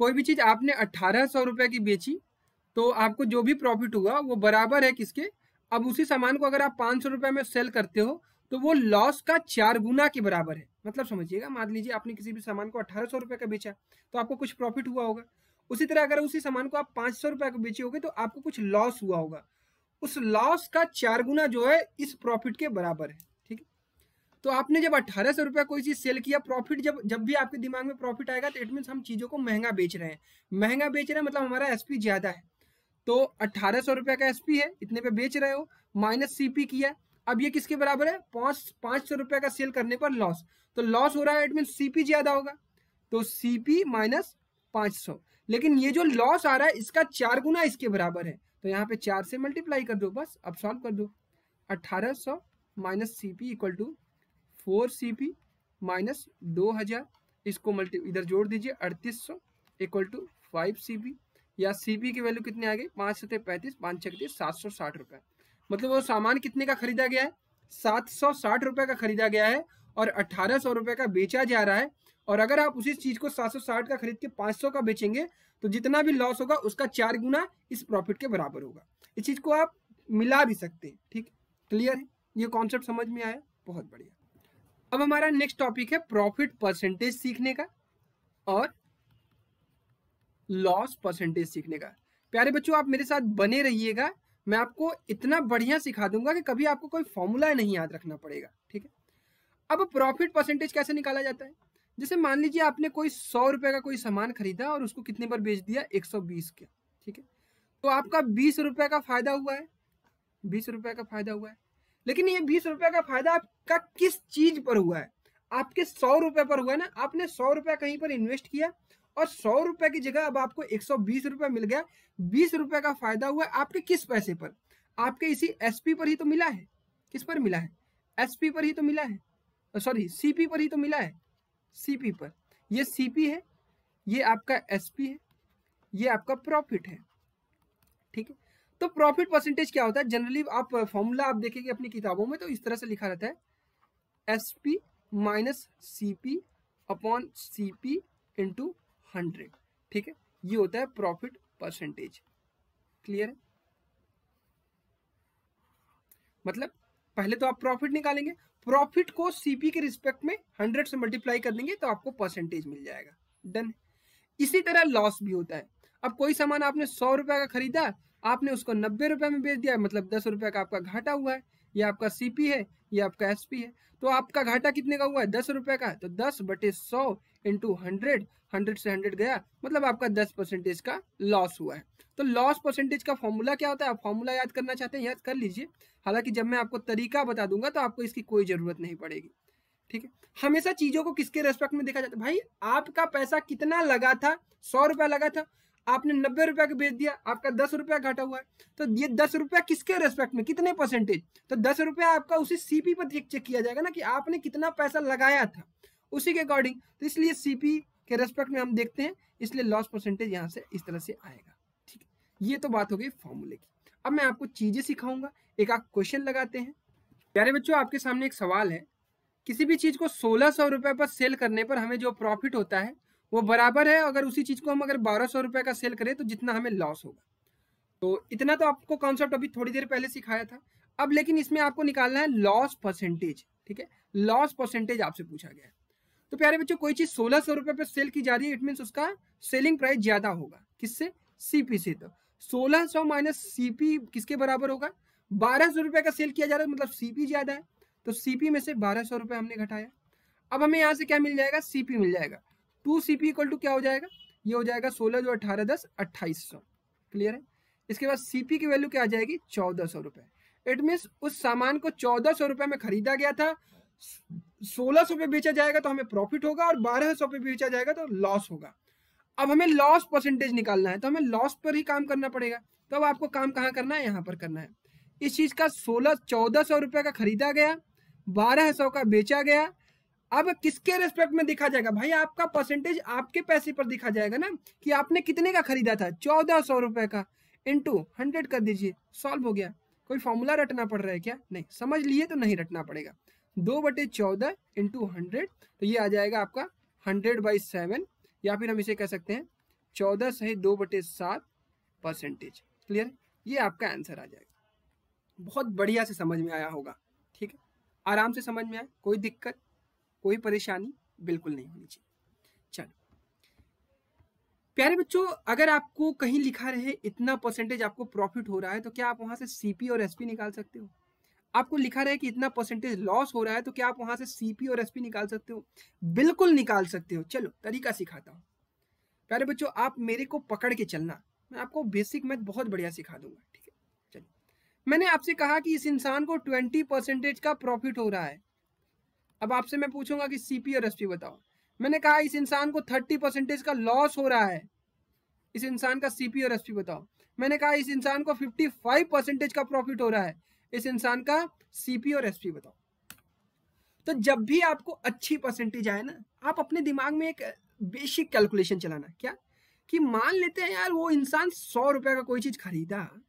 कोई भी चीज़ आपने अठारह सौ रुपए की बेची तो आपको जो भी प्रॉफिट हुआ, वो बराबर है किसके? अब उसी सामान को अगर आप पाँच सौ रुपए में सेल करते हो तो वो लॉस का चार गुना के बराबर है। मतलब समझिएगा, मान लीजिए आपने किसी भी सामान को अठारह सौ रुपए का बेचा तो आपको कुछ प्रॉफिट हुआ होगा। उसी तरह अगर उसी सामान को आप पाँच सौ रुपए का बेचे होगे तो आपको कुछ लॉस हुआ होगा। उस लॉस का चार गुना जो है, इस प्रॉफिट के बराबर है। तो आपने जब अठारह सौ रुपया कोई चीज़ सेल किया प्रॉफिट जब जब भी आपके दिमाग में प्रॉफिट आएगा तो इट मीन हम चीज़ों को महँगा बेच रहे हैं। महँगा बेच रहे हैं मतलब हमारा एसपी ज़्यादा है। तो अट्ठारह सौ रुपया का एसपी है, इतने पे बेच रहे हो माइनस सीपी किया। अब ये किसके बराबर है? पाँच पाँच सौ रुपया का सेल करने पर लॉस तो लॉस हो रहा है इट मीन सीपी ज़्यादा होगा। तो सीपी माइनस पाँच सौ। लेकिन ये जो लॉस आ रहा है, इसका चार गुना इसके बराबर है। तो यहाँ पे चार से मल्टीप्लाई कर दो बस, अब सॉल्व कर दो। अट्ठारह सौ minus C P equal to four C P minus दो हज़ार, इसको मल्टी इधर जोड़ दीजिए, अड़तीस सौ equal to five C P या सी पी की वैल्यू कितनी आ गई? पाँच सौ पैंतीस, पाँच छः सात सौ साठ रुपये मतलब वो सामान कितने का खरीदा गया है? सात सौ साठ रुपये का खरीदा गया है और अट्ठारह सौ रुपये का बेचा जा रहा है। और अगर आप उसी चीज़ को सात सौ साठ का खरीद के पाँच सौ का बेचेंगे तो जितना भी लॉस होगा, उसका चार गुना इस प्रॉफिट के बराबर होगा। इस चीज़ को आप मिला भी सकते हैं, ठीक? क्लियर है? ये कॉन्सेप्ट समझ में आया? बहुत बढ़िया। अब हमारा नेक्स्ट टॉपिक है प्रॉफिट परसेंटेज सीखने का और लॉस परसेंटेज सीखने का। प्यारे बच्चों, आप मेरे साथ बने रहिएगा। मैं आपको इतना बढ़िया सिखा दूँगा कि कभी आपको कोई फॉर्मूला नहीं याद रखना पड़ेगा, ठीक है? अब प्रॉफिट परसेंटेज कैसे निकाला जाता है? जैसे मान लीजिए आपने कोई सौ रुपए का कोई सामान खरीदा और उसको कितने पर बेच दिया? एक सौ बीस का, ठीक है? तो आपका बीस रुपए का फ़ायदा हुआ है। बीस रुपए का फ़ायदा हुआ है। लेकिन ये बीस रुपए का फ़ायदा आपका किस चीज़ पर हुआ है? आपके सौ रुपए पर हुआ है ना? आपने सौ रुपया कहीं पर इन्वेस्ट किया और सौ रुपए की जगह अब आपको एक सौ बीस रुपए मिल गया। बीस रुपए का फ़ायदा हुआ आपके किस पैसे पर? आपके इसी एसपी पर ही तो मिला है। किस पर मिला है? एसपी पर ही तो मिला है। सॉरी सीपी पर ही तो मिला है। सीपी पर। ये सीपी है, ये आपका एसपी है, ये आपका प्रॉफिट है। ठीक है? तो प्रॉफिट परसेंटेज क्या होता है? जनरली आप फॉर्मूला आप देखेंगे अपनी किताबों में तो इस तरह से लिखा रहता है। S P minus CP upon C P into hundred ठीक है? ये होता है प्रॉफिट परसेंटेज क्लियर है? मतलब पहले तो आप प्रॉफिट निकालेंगे। प्रॉफिट को सीपी के रिस्पेक्ट में हंड्रेड से मल्टीप्लाई कर देंगे तो आपको परसेंटेज मिल जाएगा। डन इसी तरह लॉस भी होता है। अब कोई सामान आपने सौ रुपए का खरीदा आपने उसको नब्बे रुपए में बेच दिया मतलब दस रुपए का आपका घाटा हुआ है, ये आपका सीपी है, ये आपका एसपी है तो आपका घाटा कितने का हुआ है? दस रुपए का तो दस बटे सौ इंटू हंड्रेड हंड्रेड से हंड्रेड गया मतलब आपका दस परसेंटेज का लॉस हुआ है। तो लॉस परसेंटेज का फॉर्मूला क्या होता है? आप फॉर्मूला याद करना चाहते हैं, याद कर लीजिए। हालाँकि जब मैं आपको तरीका बता दूँगा तो आपको इसकी कोई ज़रूरत नहीं पड़ेगी। ठीक है? हमेशा चीज़ों को किसके रेस्पेक्ट में देखा जाता है? भाई, आपका पैसा कितना लगा था? सौ रुपया लगा था। आपने नब्बे रुपया का बेच दिया, आपका दस रुपया घाटा हुआ है। तो ये दस रुपया किसके रेस्पेक्ट में? कितने परसेंटेज तो दस रुपया आपका उसी सीपी पर चेक किया जाएगा ना कि आपने कितना पैसा लगाया था। उसी के अकॉर्डिंग तो इसलिए सीपी के रेस्पेक्ट में हम देखते हैं, इसलिए लॉस परसेंटेज यहाँ से इस तरह से आएगा। ठीक है? ये तो बात हो गई फॉर्मूले की। अब मैं आपको चीज़ें सिखाऊँगा। एक आप क्वेश्चन लगाते हैं। प्यारे बच्चों, आपके सामने एक सवाल है। किसी भी चीज़ को सोलह सौ रुपए पर सेल करने पर हमें जो प्रॉफिट होता है वो बराबर है, अगर उसी चीज़ को हम अगर बारह सौ रुपए का सेल करें तो जितना हमें लॉस होगा। तो इतना तो आपको कॉन्सेप्ट अभी थोड़ी देर पहले सिखाया था। अब लेकिन इसमें आपको निकालना है लॉस परसेंटेज ठीक है? लॉस परसेंटेज आपसे पूछा गया है। तो प्यारे बच्चों, कोई चीज़ सोलह सौ रुपये पर सेल की जा रही है इट मीन उसका सेलिंग प्राइस ज़्यादा होगा। किससे? सीपी से तो। सोलह सौ माइनस सीपी किसके बराबर होगा? बारह सौ रुपए का सेल किया जा रहा है मतलब सीपी ज़्यादा है। तो सीपी में से बारह सौ रुपए हमने घटाया। अब हमें यहाँ से क्या मिल जाएगा? सीपी मिल जाएगा। Two C P equal to क्या हो जाएगा? ये हो जाएगा सोलह जो अठारह दस अट्ठाईस सौ। क्लियर है? इसके बाद सीपी की वैल्यू क्या आ जाएगी? चौदह सौ रुपए। इट मीन्स उस सामान को चौदह सौ रुपए में खरीदा गया था। सोलह सौ पे बेचा जाएगा तो हमें प्रॉफिट होगा और बारह सौ पे बेचा जाएगा तो लॉस होगा। अब हमें लॉस परसेंटेज निकालना है तो हमें लॉस पर ही काम करना पड़ेगा। तो अब आपको काम कहाँ करना है? यहाँ पर करना है। इस चीज़ का सोलह, चौदह सौ रुपए का खरीदा गया, बारह सौ का बेचा गया अब किसके रेस्पेक्ट में दिखा जाएगा? भाई, आपका परसेंटेज आपके पैसे पर दिखा जाएगा ना, कि आपने कितने का खरीदा था? चौदह सौ रुपए का। इंटू हंड्रेड कर दीजिए। सॉल्व हो गया। कोई फॉर्मूला रटना पड़ रहा है क्या? नहीं। समझ लिए तो नहीं रटना पड़ेगा। दो बटे चौदह इंटू हंड्रेड तो ये आ जाएगा आपका हंड्रेड बाई सेवन या फिर हम इसे कह सकते हैं चौदह सही दो बटे सात परसेंटेज क्लियर ये आपका आंसर आ जाएगा। बहुत बढ़िया से समझ में आया होगा। ठीक है? आराम से समझ में आया? कोई दिक्कत? कोई परेशानी बिल्कुल नहीं होनी चाहिए। चलो। प्यारे बच्चों, अगर आपको कहीं लिखा रहे इतना परसेंटेज आपको प्रॉफिट हो रहा है तो क्या आप वहाँ से सीपी और एसपी निकाल सकते हो? आपको लिखा रहे कि इतना परसेंटेज लॉस हो रहा है तो क्या आप वहाँ से सीपी और एसपी निकाल सकते हो? बिल्कुल निकाल सकते हो। चलो, तरीका सिखाता हूँ। प्यारे बच्चों, आप मेरे को पकड़ के चलना। मैं आपको बेसिक मैथ बहुत बढ़िया सिखा दूँगा, ठीक है? चलिए मैंने आपसे कहा कि इस इंसान को ट्वेंटी परसेंटेज का प्रॉफिट हो रहा है। अब आपसे मैं पूछूँगा कि सीपी और एसपी बताओ। मैंने कहा, इस इंसान को थर्टी परसेंटेज का लॉस हो रहा है। इस इंसान का सीपी और एसपी बताओ। मैंने कहा, इस इंसान को फिफ्टी फाइव परसेंटेज का प्रॉफिट हो रहा है। इस इंसान का सीपी और एसपी बताओ। तो जब भी आपको अच्छी परसेंटेज आए ना, आप अपने दिमाग में एक बेसिक कैलकुलेशन चलाना। क्या? कि मान लेते हैं यार, वो इंसान सौ रुपए का कोई चीज़ खरीदा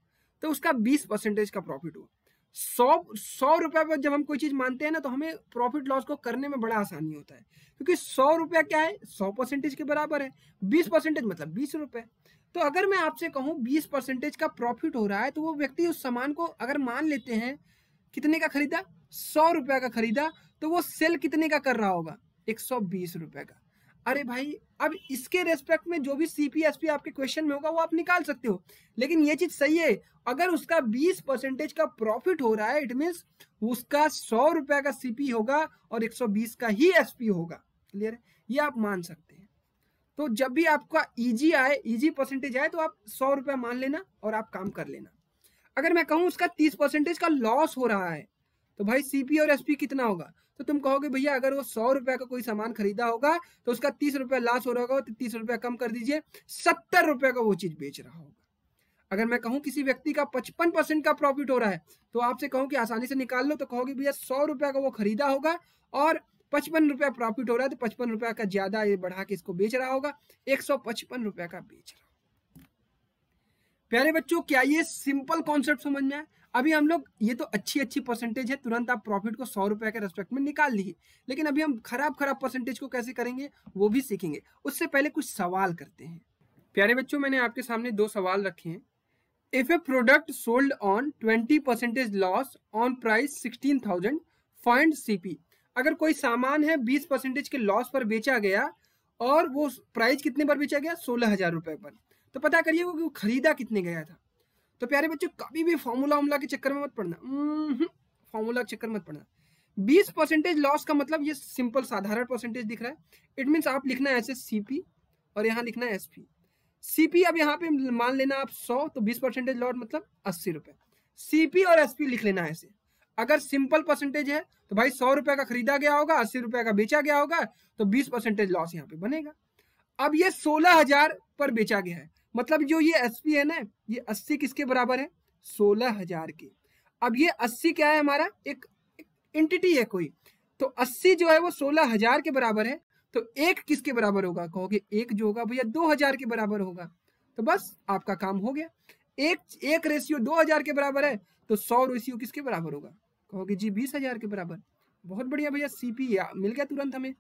तो उसका बीस परसेंटेज का प्रॉफिट हुआ। सौ सौ रुपए पर जब हम कोई चीज़ मानते हैं ना तो हमें प्रॉफिट लॉस को करने में बड़ा आसानी होता है। क्योंकि सौ रुपया क्या है? सौ परसेंटेज के बराबर है। बीस परसेंटेज मतलब बीस रुपए। तो अगर मैं आपसे कहूँ, बीस परसेंटेज का प्रॉफिट हो रहा है तो वो व्यक्ति उस सामान को अगर मान लेते हैं, कितने का खरीदा? सौ रुपया का खरीदा तो वो सेल कितने का कर रहा होगा? एक सौ बीस रुपए का। अरे भाई, अब इसके रेस्पेक्ट में जो भी सीपीएसपी आपके क्वेश्चन में होगा, वो आप निकाल सकते हो। लेकिन ये चीज़ सही है, अगर उसका 20 परसेंटेज का प्रॉफिट हो रहा है इट मीन्स उसका सौ रुपए का सीपी होगा और 120 का ही एसपी होगा। क्लियर है ये आप मान सकते हैं। तो जब भी आपका इजी e आए इजी e परसेंटेज आए तो आप सौ रुपया मान लेना और आप काम कर लेना। अगर मैं कहूँ उसका तीस परसेंटेज का लॉस हो रहा है तो भाई सीपी और एसपी कितना होगा? तो तुम कहोगे, भैया, अगर वो सौ रुपए का कोई सामान खरीदा होगा तो उसका तीस रुपया लॉस हो रहा होगा तो तीस रुपया कम कर दीजिए। सत्तर रुपए का वो चीज़ बेच रहा होगा। अगर मैं कहूँ किसी व्यक्ति का पचपन परसेंट का प्रॉफिट हो रहा है तो आपसे कहूँ कि आसानी से निकाल लो तो कहोगे, भैया, सौ रुपया का वो खरीदा होगा और पचपन रुपया प्रॉफिट हो रहा है तो पचपन रुपया का ज़्यादा ये बढ़ा के इसको बेच रहा होगा। एक सौ पचपन रुपया का बेच रहा होगा। प्यारे बच्चों, क्या ये सिंपल कॉन्सेप्ट समझ में अभी हम लोग, ये तो अच्छी अच्छी परसेंटेज है, तुरंत आप प्रॉफिट को सौ रुपए के रेस्पेक्ट में निकाल लीजिए। लेकिन अभी हम खराब खराब परसेंटेज को कैसे करेंगे, वो भी सीखेंगे। उससे पहले कुछ सवाल करते हैं। प्यारे बच्चों, मैंने आपके सामने दो सवाल रखे हैं। If a product sold on twenty percentage loss on price sixteen thousand find CP अगर कोई सामान है बीस परसेंटेज के लॉस पर बेचा गया और वो प्राइस कितने पर बेचा गया? सोलह हज़ार रुपए पर। तो पता करिए वो खरीदा कितने गया था? तो प्यारे बच्चों, कभी भी फॉर्मूला उमला के चक्कर में मत पड़ना। फॉर्मूला के चक्कर मत पड़ना। बीस परसेंटेज लॉस का मतलब ये सिंपल साधारण परसेंटेज दिख रहा है। इट मीन आप लिखना है ऐसे सीपी और यहाँ लिखना है एसपी सीपी अब यहाँ पे मान लेना आप सौ तो बीस परसेंटेज लॉट मतलब अस्सी रुपए। सीपी और एसपी लिख लेना ऐसे। अगर सिंपल परसेंटेज है तो भाई सौ रुपए का खरीदा गया होगा, अस्सी रुपए का बेचा गया होगा तो बीस परसेंटेज लॉस यहाँ पे बनेगा। अब ये सोलह हज़ार पर बेचा गया है। मतलब जो ये एसपी है ना ये अस्सी किसके बराबर है? सोलह हज़ार के। अब ये अस्सी क्या है हमारा? एक, एक एंटिटी है कोई। तो अस्सी जो है वो सोलह हज़ार के बराबर है। तो एक किसके बराबर होगा? कहोगे एक जो होगा भैया दो हज़ार के बराबर होगा। तो बस आपका काम हो गया। एक एक रेशियो दो हज़ार के बराबर है तो सौ रेशियो किसके बराबर होगा? कहोगे जी बीस हज़ार के बराबर। बहुत बढ़िया भैया सीपी मिल गया तुरंत हमें।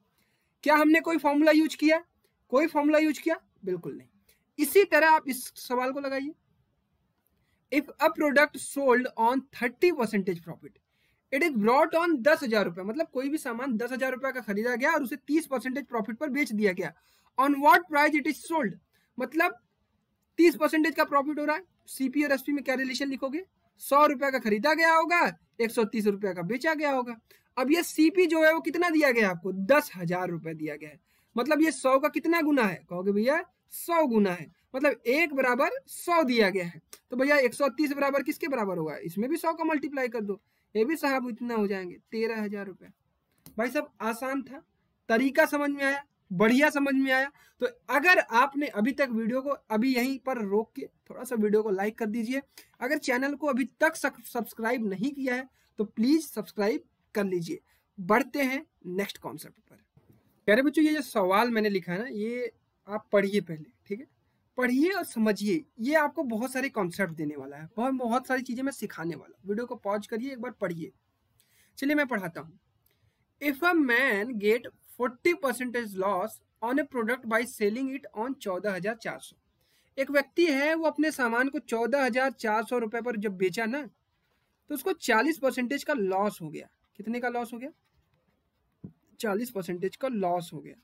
क्या हमने कोई फॉर्मूला यूज़ किया? कोई फॉर्मूला यूज़ किया? बिल्कुल नहीं। इसी तरह आप इस सवाल को लगाइए। If a product sold on thirty percentage profit it is brought on दस हज़ार रुपए मतलब कोई भी सामान दस हज़ार रुपए का खरीदा गया और उसे तीस परसेंटेज प्रॉफिट पर बेच दिया गया। On what price it is sold मतलब तीस परसेंटेज का प्रॉफिट हो रहा है। सीपी और एसपी में क्या रिलेशन लिखोगे? सौ रुपए का खरीदा गया होगा, एक सौ तीस रुपए का बेचा गया होगा। अब ये सीपी जो है वो कितना दिया गया आपको? दस हज़ार रुपए दिया गया है। मतलब ये सौ का कितना गुना है? कहोगे भैया सौ गुना है मतलब एक बराबर सौ दिया गया है। तो भैया एक सौ तीस बराबर किसके बराबर होगा? इसमें भी सौ का मल्टीप्लाई कर दो, ये भी साहब इतना हो जाएँगे, तेरह हज़ार रुपये भाई साहब, आसान था, तरीका समझ में आया, बढ़िया समझ में आया। तो अगर आपने अभी तक वीडियो को अभी यहीं पर रोक के थोड़ा सा वीडियो को लाइक कर दीजिए। अगर चैनल को अभी तक सब्सक्राइब नहीं किया है तो प्लीज़ सब्सक्राइब कर लीजिए। बढ़ते हैं नेक्स्ट कॉन्सेप्ट पर। प्यारे बच्चों, ये जो सवाल मैंने लिखा है ना, ये आप पढ़िए पहले, ठीक है? पढ़िए और समझिए, ये आपको बहुत सारे कॉन्सेप्ट देने वाला है, बहुत बहुत सारी चीज़ें मैं सिखाने वाला हूँ। वीडियो को पॉज करिए, एक बार पढ़िए। चलिए मैं पढ़ाता हूँ। If a man get forty percentage loss on a product by selling it on चौदह हज़ार चार सौ, एक व्यक्ति है, वो अपने सामान को चौदह हज़ार चार सौ रुपए पर जब बेचा ना तो उसको चालीस परसेंटेज का लॉस हो गया। कितने का लॉस हो गया? चालीस परसेंटेज का लॉस हो गया।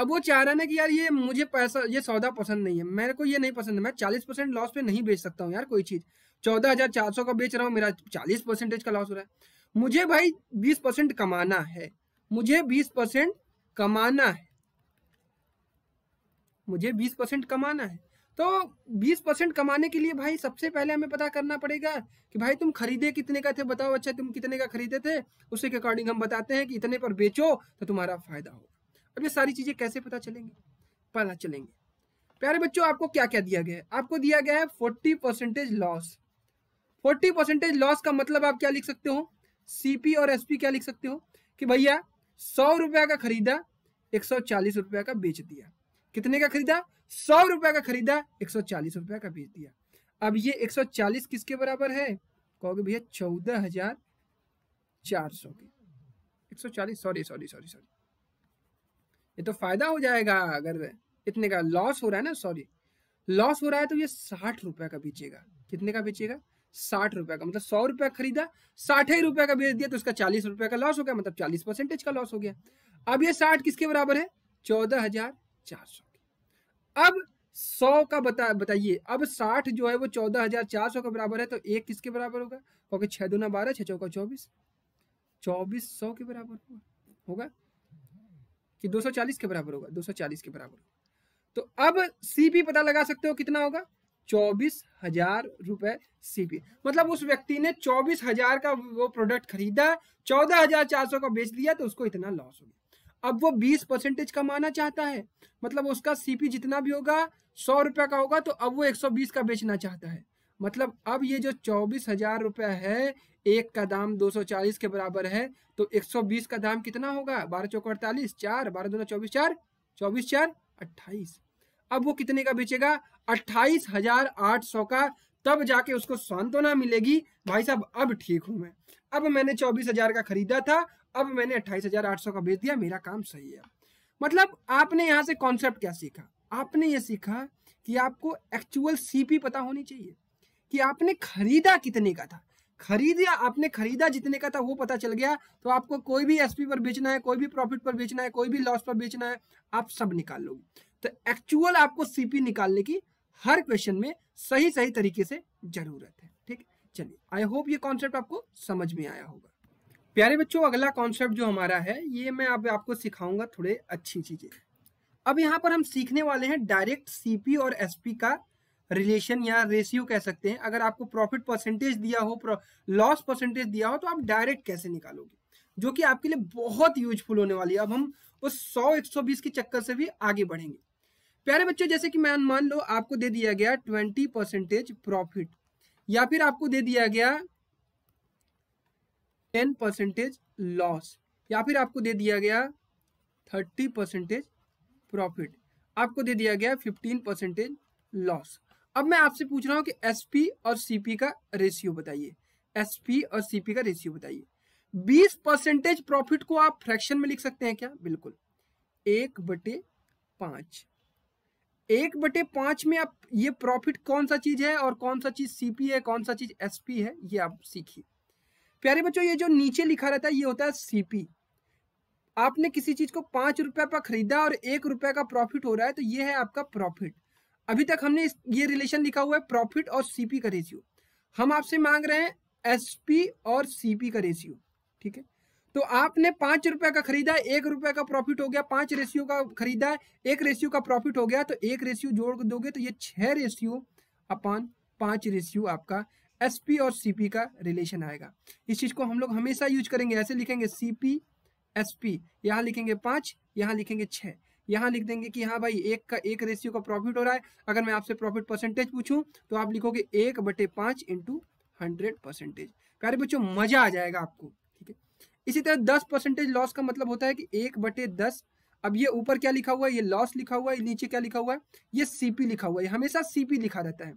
अब वो चाह रहा है ना कि यार ये मुझे पैसा, ये सौदा पसंद नहीं है। मेरे को ये नहीं पसंद है। मैं चालीस परसेंट लॉस पे नहीं बेच सकता हूँ यार कोई चीज़। चौदह हज़ार चार सौ का बेच रहा हूँ, मेरा चालीस परसेंटेज का लॉस हो रहा है। मुझे भाई बीस परसेंट कमाना है। मुझे बीस परसेंट कमाना है। मुझे बीस परसेंट कमाना है। तो 20 परसेंट कमाने के लिए भाई सबसे पहले हमें पता करना पड़ेगा कि भाई तुम खरीदे कितने का थे, बताओ। अच्छा तुम कितने का खरीदे थे? उसी के अकॉर्डिंग हम बताते हैं कि इतने पर बेचो तो तुम्हारा फ़ायदा होगा। अब ये सारी चीज़ें कैसे पता चलेंगे? पता चलेंगे। प्यारे बच्चों, आपको क्या क्या दिया गया है? आपको दिया गया है forty percentage loss forty percentage loss का मतलब आप क्या लिख सकते हो? सीपी और एसपी क्या लिख सकते हो? कि भैया, सौ रुपया का खरीदा, एक सौ चालीस रुपया का बेच दिया। कितने का खरीदा? सौ रुपया का खरीदा, एक सौ चालीस रुपया का बेच दिया। अब ये एक सौ चालीस किसके बराबर है? कहोगे भैया, चौदह हज़ार चार सौ के। एक सौ चालीस सॉरी सॉरी सॉरी सॉरी ये तो फ़ायदा हो जाएगा अगर इतने का लॉस हो रहा है ना सॉरी लॉस हो रहा है तो ये साठ रुपए का बेचेगा। कितने का बेचेगा? साठ रुपए का। मतलब सौ रुपया खरीदा, साठ ही रुपए का बेच दिया तो उसका चालीस रुपए का लॉस हो गया मतलब चालीस परसेंटेज का लॉस हो गया। अब ये साठ किसके बराबर है? चौदह हज़ार चार सौ अब सौ का बता, बताइए, अब साठ जो है वो चौदह हज़ार चार सौ के बराबर है तो एक किसके बराबर होगा? क्योंकि छह दूना बारह, छह चौका चौबीस। चौबीस सौ के बराबर होगा। होगा? कि 240 के बराबर होगा 240 के बराबर तो अब सीपी पता लगा सकते हो कितना होगा? चौबीस हज़ार रुपए सीपी मतलब उस व्यक्ति ने चौबीस हज़ार का वो प्रोडक्ट खरीदा, चौदह हज़ार चार सौ का बेच दिया तो उसको इतना लॉस हो गया। अब वो बीस परसेंटेज कमाना चाहता है मतलब उसका सीपी जितना भी होगा, सौ रुपया का होगा तो अब वो एक सौ बीस का बेचना चाहता है। मतलब अब ये जो चौबीस हज़ार रुपया है एक का दाम 240 के बराबर है तो 120 का दाम कितना होगा? बारह चौक अड़तालीस, चार, बारह दो चौबीस, चार चौबीस, चार, अट्ठाईस। अब वो कितने का बेचेगा? अट्ठाईस हज़ार आठ सौ का, तब जाके उसको सांत्वना मिलेगी, भाई साहब, अब ठीक हूँ मैं। अब मैंने चौबीस हज़ार का खरीदा था, अब मैंने अट्ठाईस हज़ार आठ सौ का बेच दिया, मेरा काम सही है। मतलब आपने यहाँ से कॉन्सेप्ट क्या सीखा? आपने ये सीखा कि आपको एक्चुअल सीपी पता होनी चाहिए, कि आपने खरीदा कितने का था। खरीदा आपने खरीदा जितने का था वो पता चल गया। तो आपको कोई भी एसपी पर बेचना है, कोई भी प्रॉफिट पर बेचना है, कोई भी लॉस पर बेचना है, आप सब निकाल लोगे। तो एक्चुअल आपको सीपी निकालने की हर क्वेश्चन में सही सही तरीके से ज़रूरत है। ठीक चलिए आई होप ये कॉन्सेप्ट आपको समझ में आया होगा। प्यारे बच्चों, अगला कॉन्सेप्ट जो हमारा है, ये मैं अब आपको सिखाऊँगा थोड़े अच्छी चीज़ें। अब यहाँ पर हम सीखने वाले हैं डायरेक्ट सीपी और एसपी का रिलेशन या रेशियो कह सकते हैं। अगर आपको प्रॉफिट परसेंटेज दिया हो लॉस परसेंटेज दिया हो तो आप डायरेक्ट कैसे निकालोगे? जो कि आपके लिए बहुत यूजफुल होने वाली है। अब हम उस 100 120 के चक्कर से भी आगे बढ़ेंगे। प्यारे बच्चों, जैसे कि मैं, मान लो, आपको दे दिया गया 20 परसेंटेज प्रॉफिट या फिर आपको दे दिया गया 10 परसेंटेज लॉस या फिर आपको दे दिया गया 30 परसेंटेज प्रॉफिट आपको दे दिया गया 15 परसेंटेज लॉस अब मैं आपसे पूछ रहा हूँ कि एसपी और सीपी का रेशियो बताइए। एसपी और सीपी का रेशियो बताइए। 20 परसेंटेज प्रॉफिट को आप फ्रैक्शन में लिख सकते हैं क्या? बिल्कुल। एक बटे पाँच। एक बटे पाँच में आप, ये प्रॉफिट कौन सा चीज़ है और कौन सा चीज़ सीपी है, कौन सा चीज़ एसपी है, ये आप सीखिए। प्यारे बच्चों, ये जो नीचे लिखा रहता है, ये होता है सीपी आपने किसी चीज़ को पाँच रुपए पर खरीदा और एक रुपए का प्रॉफिट हो रहा है तो ये है आपका प्रॉफिट अभी तक हमने ये रिलेशन लिखा हुआ है प्रॉफिट और सीपी का रेशियो हम आपसे मांग रहे हैं एसपी और सीपी का रेशियो ठीक है? तो आपने पाँच रुपए का खरीदा, एक रुपए का प्रॉफिट हो गया, पाँच रेशियो का खरीदा, एक रेशियो का प्रॉफिट हो गया तो एक रेशियो जोड़ दोगे तो ये छह रेशियो अपान पाँच रेशियो आपका एसपी और सीपी का रिलेशन आएगा। इस चीज़ को हम लोग हमेशा यूज़ करेंगे, ऐसे लिखेंगे सीपी एसपी यहाँ लिखेंगे पाँच, यहाँ लिखेंगे छह। यहाँ लिख देंगे कि हाँ भाई एक का, एक रेशियो का प्रॉफिट हो रहा है। अगर मैं आपसे प्रॉफिट परसेंटेज पूछूँ तो आप लिखोगे एक बटे पाँच इंटू हंड्रेड परसेंटेज प्यारे बच्चों, मज़ा आ जाएगा आपको, ठीक है? इसी तरह दस परसेंटेज लॉस का मतलब होता है कि एक बटे दस, अब ये ऊपर क्या लिखा हुआ है? ये लॉस लिखा हुआ है नीचे क्या लिखा हुआ है? ये सीपी लिखा हुआ है हमेशा सीपी लिखा रहता है।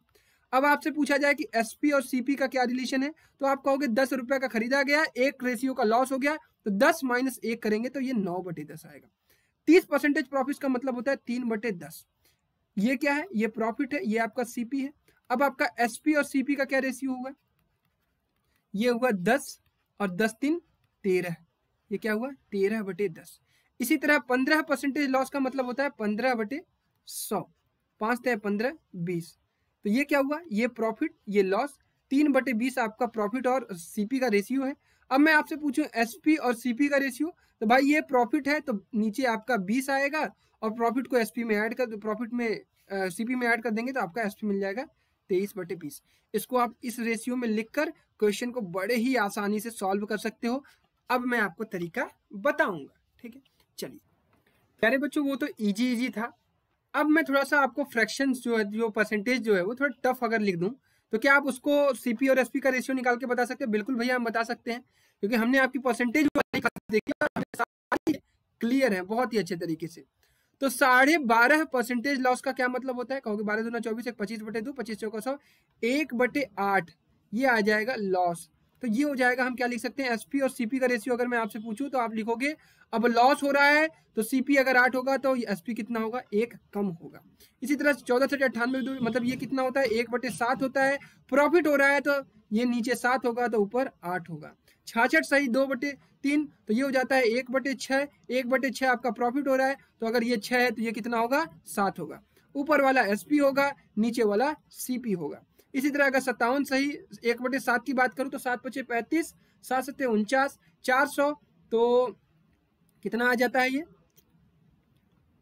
अब आपसे पूछा जाए कि एसपी और सीपी का क्या रिलेशन है तो आप कहोगे दस रुपए का खरीदा गया, एक रेशियो का लॉस हो गया तो दस माइनस एक करेंगे तो ये नौ बटे दस आएगा। तीस परसेंटेज प्रॉफिट का मतलब होता है तीन बटे दस। ये क्या है? ये प्रॉफिट है, ये आपका सीपी है। अब आपका एसपी और सीपी का क्या रेशियो होगा ये हुआ दस और दस तीन तेरह। ये क्या हुआ? तेरह बटे दस। इसी तरह पंद्रह परसेंटेज लॉस का मतलब होता है पंद्रह बटे सौ। पाँच तय पंद्रह, बीस। तो ये क्या हुआ? ये प्रॉफिट ये लॉस तीन बटे बीस आपका प्रॉफिट और सीपी का रेशियो है। अब मैं आपसे पूछूँ एसपी और सीपी का रेशियो तो भाई ये प्रॉफिट है तो नीचे आपका बीस आएगा और प्रॉफिट को एसपी में ऐड कर प्रॉफिट में सीपी में ऐड कर देंगे तो आपका एसपी मिल जाएगा तेईस बटे बीस। इसको आप इस रेशियो में लिखकर क्वेश्चन को बड़े ही आसानी से सॉल्व कर सकते हो। अब मैं आपको तरीका बताऊँगा, ठीक है? चलिए। प्यारे बच्चों, वो तो इजी इजी था। अब मैं थोड़ा सा आपको फ्रैक्शन जो है, जो परसेंटेज जो है, वो थोड़ा टफ अगर लिख दूँ तो क्या आप उसको सीपी और एसपी का रेशियो निकाल के बता सकते हैं? बिल्कुल भैया, हम बता सकते हैं, क्योंकि हमने आपकी परसेंटेज देखी क्लियर है, बहुत ही अच्छे तरीके से। तो साढ़े बारह परसेंटेज लॉस का क्या मतलब होता है? कहोगे बारह दूना चौबीस, एक पच्चीस बटे दो, पच्चीस चौका सौ एक बटे आठ, ये आ जाएगा लॉस तो ये हो जाएगा, हम क्या लिख सकते हैं? एसपी और सीपी का रेशियो अगर मैं आपसे पूछूँ तो आप लिखोगे, अब लॉस हो रहा है तो सीपी अगर आठ होगा तो एसपी कितना होगा? एक कम होगा। इसी तरह चौदह से अट्ठानवे मतलब ये कितना होता है? एक बटे सात होता है। प्रॉफिट हो रहा है तो ये नीचे सात होगा तो ऊपर आठ होगा। छाछठ सही, दो बटे तीन तो ये हो जाता है एक बटे छः एक बटे छः आपका प्रॉफिट हो रहा है तो अगर ये छः है तो ये कितना होगा? सात होगा। ऊपर वाला एसपी होगा, नीचे वाला सीपी होगा। इसी तरह अगर सत्तावन सही, एक बटे सात की बात करूँ तो सात पचे पैंतीस, सात सत्ते उनचास, चार सौ तो कितना आ जाता है ये?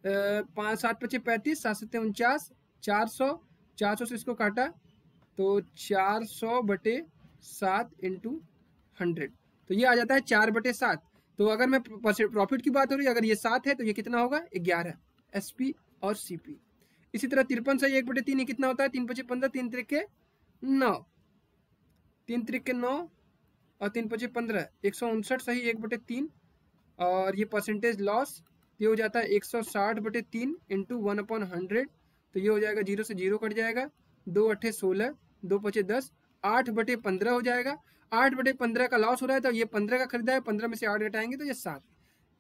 पाँच सात पचे पैंतीस, सात सत्ते उनचास, चार सौ चार सौ से इसको काटा तो चार सौ बटे सात इंटू हंड्रेड। तो ये आ जाता है चार बटे सात। तो अगर मैं प्रॉफिट की बात हो रही है, अगर ये सात है तो ये कितना होगा? ग्यारह एस और सीपी। इसी तरह तिरपन सही, एक बटे तीन कितना होता है? तीन पचे पंद्रह, तीन तरीके नौ। तीन तरीके नौ और तीन पचे पंद्रह। एक सौ उनसठ सही एक बटे तीन और ये परसेंटेज लॉस ये हो जाता है एक सौ साठ बटे तीन इंटू वन अपॉन हंड्रेड तो ये हो जाएगा ज़ीरो से ज़ीरो कट जाएगा। दो अट्ठे सोलह, दो पचे दस, आठ बटे पंद्रह हो जाएगा। आठ बटे पंद्रह का लॉस हो रहा है तो ये पंद्रह का खरीदा है, पंद्रह में से आठ घटाएँगे तो ये सात।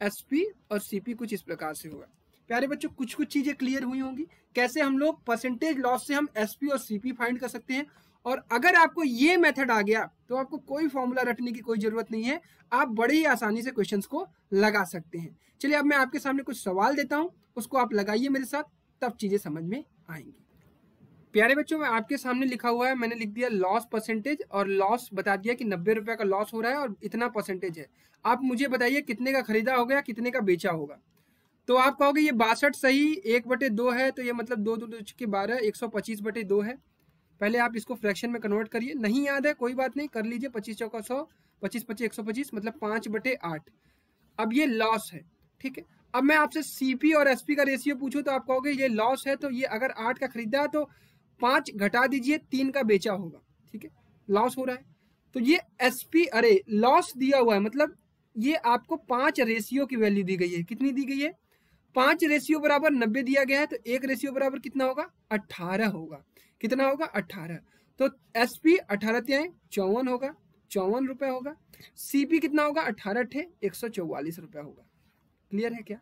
एस पी और सी पी कुछ इस प्रकार से होगा। प्यारे बच्चों कुछ कुछ चीज़ें क्लियर हुई होंगी। कैसे हम लोग परसेंटेज लॉस से हम एसपी और सीपी फाइंड कर सकते हैं? और अगर आपको ये मेथड आ गया तो आपको कोई फॉर्मूला रटने की कोई ज़रूरत नहीं है। आप बड़े ही आसानी से क्वेश्चंस को लगा सकते हैं। चलिए, अब मैं आपके सामने कुछ सवाल देता हूँ। उसको आप लगाइए मेरे साथ, तब चीज़ें समझ में आएँगी। प्यारे बच्चों, में आपके सामने लिखा हुआ है, मैंने लिख दिया लॉस परसेंटेज और लॉस बता दिया कि नब्बे रुपए का लॉस हो रहा है और इतना परसेंटेज है। आप मुझे बताइए कितने का खरीदा हो गया कितने का बेचा होगा। तो आप कहोगे ये बासठ सही, एक बटे दो है तो ये मतलब दो दो के बारह, एक सौ पच्चीस बटे दो है। पहले आप इसको फ्रैक्शन में कन्वर्ट करिए। नहीं याद है, कोई बात नहीं, कर लीजिए पच्चीस चौका सौ, पच्चीस पच्चीस, एक सौ पच्चीस मतलब पाँच बटे आठ। अब ये लॉस है, ठीक है? अब मैं आपसे सीपी और एसपी का रेशियो पूछूँ तो आप कहोगे, ये लॉस है तो ये अगर आठ का खरीदा है तो पाँच घटा दीजिए, तीन का बेचा होगा। ठीक है? लॉस हो रहा है। तो ये एसपी अरे लॉस दिया हुआ है मतलब ये आपको पाँच रेशियो की वैल्यू दी गई है। कितनी दी गई है? पाँच रेशियो बराबर नब्बे दिया गया है तो एक रेशियो बराबर कितना होगा? अट्ठारह होगा। कितना होगा? अट्ठारह तो एस पी अठारह त्याए चौवन होगा, चौवन रुपए होगा। सीपी कितना होगा? अठारह ठे, एक सौ चौवालीस रुपए होगा। क्लियर है क्या?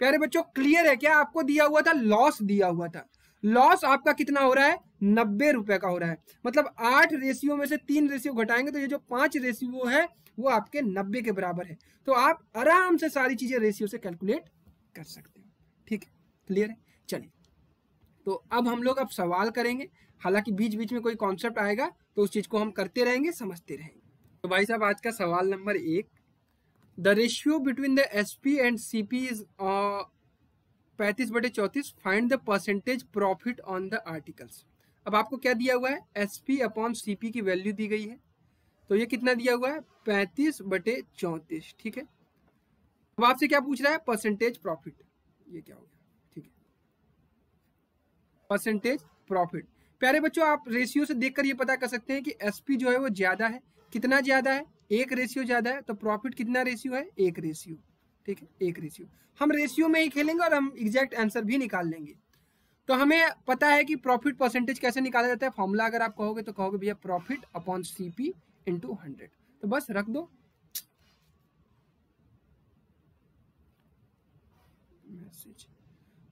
प्यारे बच्चों क्लियर है क्या? आपको दिया हुआ था लॉस दिया हुआ था। लॉस आपका कितना हो रहा है? नब्बे रुपए का हो रहा है। मतलब आठ रेशियो में से तीन रेशियो घटाएँगे तो ये जो पाँच रेशियो है, वो आपके नब्बे के बराबर है। तो आप आराम से सारी चीज़ें रेशियो से कैलकुलेट कर सकते हो। ठीक है? क्लियर है? तो अब हम लोग अब सवाल करेंगे। हालाँकि बीच बीच में कोई कॉन्सेप्ट आएगा तो उस चीज़ को हम करते रहेंगे, समझते रहेंगे। तो भाई साहब, आज का सवाल नंबर एक। The ratio between the S P and C P is पैंतीस बटे चौतीस find the percentage profit on the articles अब आपको क्या दिया हुआ है? S P upon C P की वैल्यू दी गई है। तो ये कितना दिया हुआ है? पैंतीस बटे चौंतीस, ठीक है? अब आपसे क्या पूछ रहा है? परसेंटेज प्रॉफिट ये क्या हो गया? परसेंटेज प्रॉफिट प्यारे बच्चों, आप रेशियो से देखकर ये पता कर सकते हैं कि एसपी जो है वो ज़्यादा है। कितना ज़्यादा है? एक रेशियो ज़्यादा है तो प्रॉफिट कितना रेशियो है? एक रेशियो ठीक है? एक रेशियो हम रेशियो में ही खेलेंगे और हम एग्जैक्ट आंसर भी निकाल लेंगे। तो हमें पता है कि प्रॉफिट परसेंटेज कैसे निकाला जाता है। फॉर्मूला अगर आप कहोगे तो कहोगे भैया profit upon CP into hundred तो बस रख दो।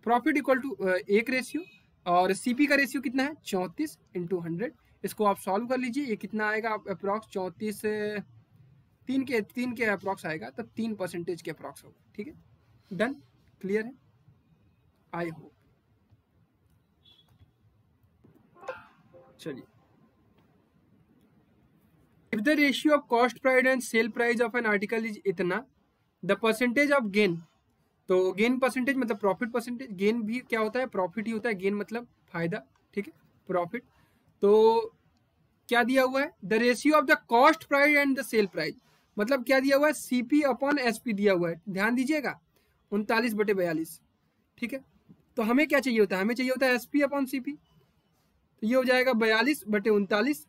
प्रॉफिट इक्वल टू एक रेशियो और सीपी का रेशियो कितना है? चौंतीस इंटू हंड्रेड इसको आप सॉल्व कर लीजिए। ये कितना आएगा? अप्रॉक्स चौंतीस तीन के तीन के अप्रॉक्स आएगा तब तीन परसेंटेज के अप्रॉक्स होगा। ठीक है? डन क्लियर है? आई होप चलिए। If the ratio of cost price and sale price of an article is इतना, the percentage of gain तो गेन परसेंटेज मतलब प्रॉफिट परसेंटेज गेन भी क्या होता है? प्रॉफिट ही होता है गेन मतलब फ़ायदा, ठीक है? प्रॉफिट तो क्या दिया हुआ है? The ratio of the cost price and the sale price मतलब क्या दिया हुआ है? सीपी अपॉन एसपी दिया हुआ है। ध्यान दीजिएगा। उनतालीस बटे बयालीस। ठीक है? तो हमें क्या चाहिए होता है? हमें चाहिए होता है एसपी अपॉन सीपी तो ये हो जाएगा बयालीस बटे उनतालीस।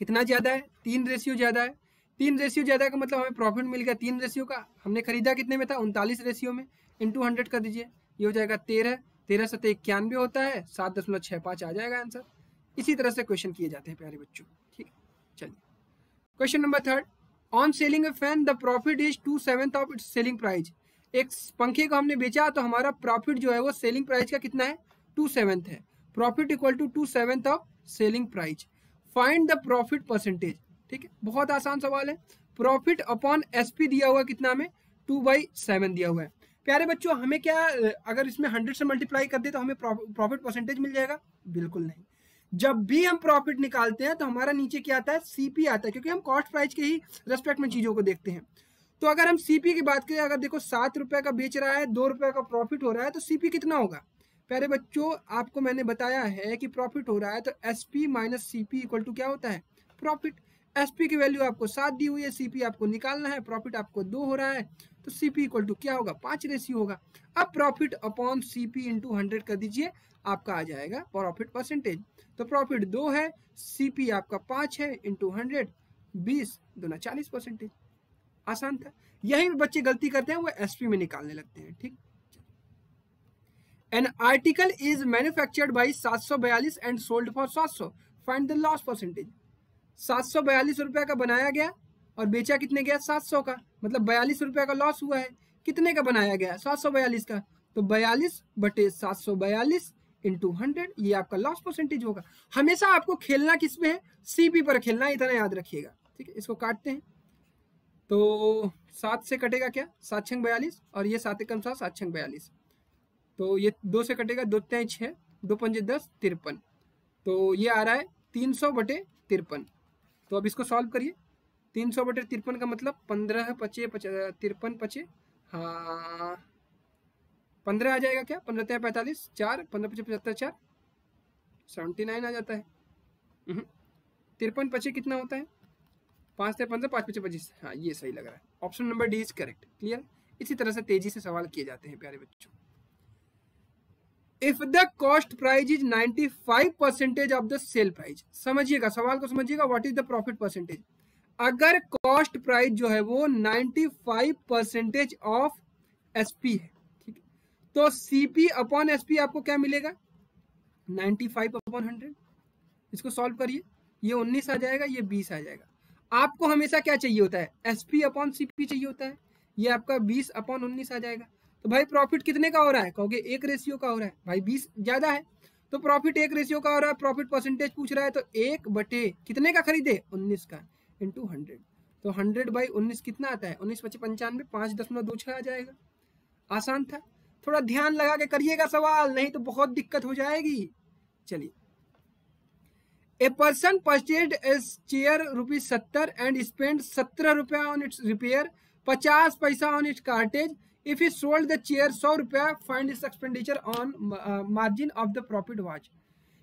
कितना ज़्यादा है? तीन रेशियो ज़्यादा है। तीन रेशियो ज़्यादा का मतलब हमें प्रॉफिट मिल गया तीन रेशियो का। हमने खरीदा कितने में था? उनतालीस रेशियो में। इंटू हंड्रेड कर दीजिए। ये हो जाएगा तेरह। तेरह सत्तर इक्यानवे होता है। सात दशमलव छः पाँच आ जाएगा आंसर इसी तरह से क्वेश्चन किए जाते हैं प्यारे बच्चों। ठीक चलिए। Question number third on selling a fan the profit is two seventh of its selling price एक पंखे को हमने बेचा तो हमारा प्रॉफिट जो है वो सेलिंग प्राइस का कितना है? टू सेवेंथ है। Profit equal to two seventh of selling price find the profit percentage ठीक है? बहुत आसान सवाल है। प्रॉफिट अपॉन एसपी दिया हुआ कितना में? टू बाई सेवन दिया हुआ है। प्यारे बच्चों, हमें क्या, अगर इसमें हंड्रेड से मल्टीप्लाई कर दे तो हमें प्रॉफिट परसेंटेज मिल जाएगा? बिल्कुल नहीं। जब भी हम प्रॉफिट निकालते हैं तो हमारा नीचे क्या आता है? सीपी आता है, क्योंकि हम कॉस्ट प्राइस के ही रेस्पेक्ट में चीज़ों को देखते हैं। तो अगर हम सीपी की बात करें, अगर देखो सात रुपए का बेच रहा है, दो रुपए का प्रॉफिट हो रहा है तो सीपी कितना होगा? प्यारे बच्चों, आपको मैंने बताया है कि प्रॉफिट हो रहा है तो S P minus CP equal to क्या होता है? प्रॉफिट एसपी की वैल्यू आपको सात दी हुई है सीपी आपको निकालना है प्रॉफिट आपको दो हो रहा है तो सीपी इक्वल टू क्या होगा? पाँच रेशियो होगा। अब profit upon CP into hundred कर दीजिए, आपका आ जाएगा प्रॉफिट परसेंटेज तो प्रॉफिट दो है सीपी आपका पाँच है इंटू हंड्रेड बीस दोनों चालीस परसेंटेज आसान था। यही बच्चे गलती करते हैं, वो एसपी में निकालने लगते हैं, ठीक? An article is manufactured by सात सौ बयालीस एंड सोल्ड फॉर सात सौ। फाइंड द लॉस परसेंटेज सात सौ बयालीस रुपए का बनाया गया और बेचा कितने गया? सात सौ का। मतलब बयालीस रुपए का लॉस हुआ है। कितने का बनाया गया? सात सौ बयालीस का। तो बयालीस बटे सात सौ बयालीस इंटू हंड्रेड ये आपका लॉस परसेंटेज होगा। हमेशा आपको खेलना किसमें है? सीपी पर खेलना, इतना याद रखिएगा। ठीक है, इसको काटते हैं। तो सात से कटेगा क्या? सात छंग बयालीस और ये सात एकम सात सात छंग बयालीस। तो ये दो से कटेगा, दो तें छः दो पंजे दस, तिरपन। तो ये आ रहा है तीन सौ बटे तिरपन। तो अब इसको सॉल्व करिए। तीन सौ बटे तिरपन का मतलब पंद्रह पचे तिरपन पचे हाँ पंद्रह आ जाएगा क्या? पंद्रह तेरह पैंतालीस, चार, पंद्रह पचे पचहत्तर, चार सेवेंटी नाइन आ जाता है। हम्म। तिरपन पचे कितना होता है? पाँच तेरह पंद्रह, पाँच पचे पच्चीस। हाँ ये सही लग रहा है। Option number D is correct clear इसी तरह से तेज़ी से सवाल किए जाते हैं, प्यारे बच्चों। If the cost price is 95 percentage of the sale price समझिएगा, सवाल को समझिएगा what is the profit percentage अगर कॉस्ट प्राइस जो है वो 95 परसेंटेज ऑफ़ एसपी है, ठीक तो सीपी अपॉन एसपी आपको क्या मिलेगा? 95 अपॉन हंड्रेड इसको सॉल्व करिए। ये 19 आ जाएगा, ये 20 आ जाएगा। आपको हमेशा क्या चाहिए होता है? एसपी अपॉन सीपी चाहिए होता है। ये आपका 20 अपॉन उन्नीस आ जाएगा। तो भाई प्रॉफिट कितने का हो रहा है? कहोगे एक रेशियो का हो रहा है। भाई 20 ज़्यादा है तो प्रॉफिट एक रेशियो का हो रहा है प्रॉफिट परसेंटेज पूछ रहा है तो एक बटे कितने का खरीदे? उन्नीस का इंटू हंड्रेड तो हंड्रेड बाई उन्नीस कितना आता है? उन्नीस पच्चीस पंचानवे, पाँच दशमलव दो छः आ जाएगा। आसान था। थोड़ा ध्यान लगा के करिएगा सवाल, नहीं तो बहुत दिक्कत हो जाएगी। चलिए। A person purchase a chair rupees सत्तर एंड स्पेंड सत्रह रुपया ऑन इट्स रिपेयर पचास पैसा on its cartage if you sold the chair सौ रुपया find its expenditure on margin of the profit watch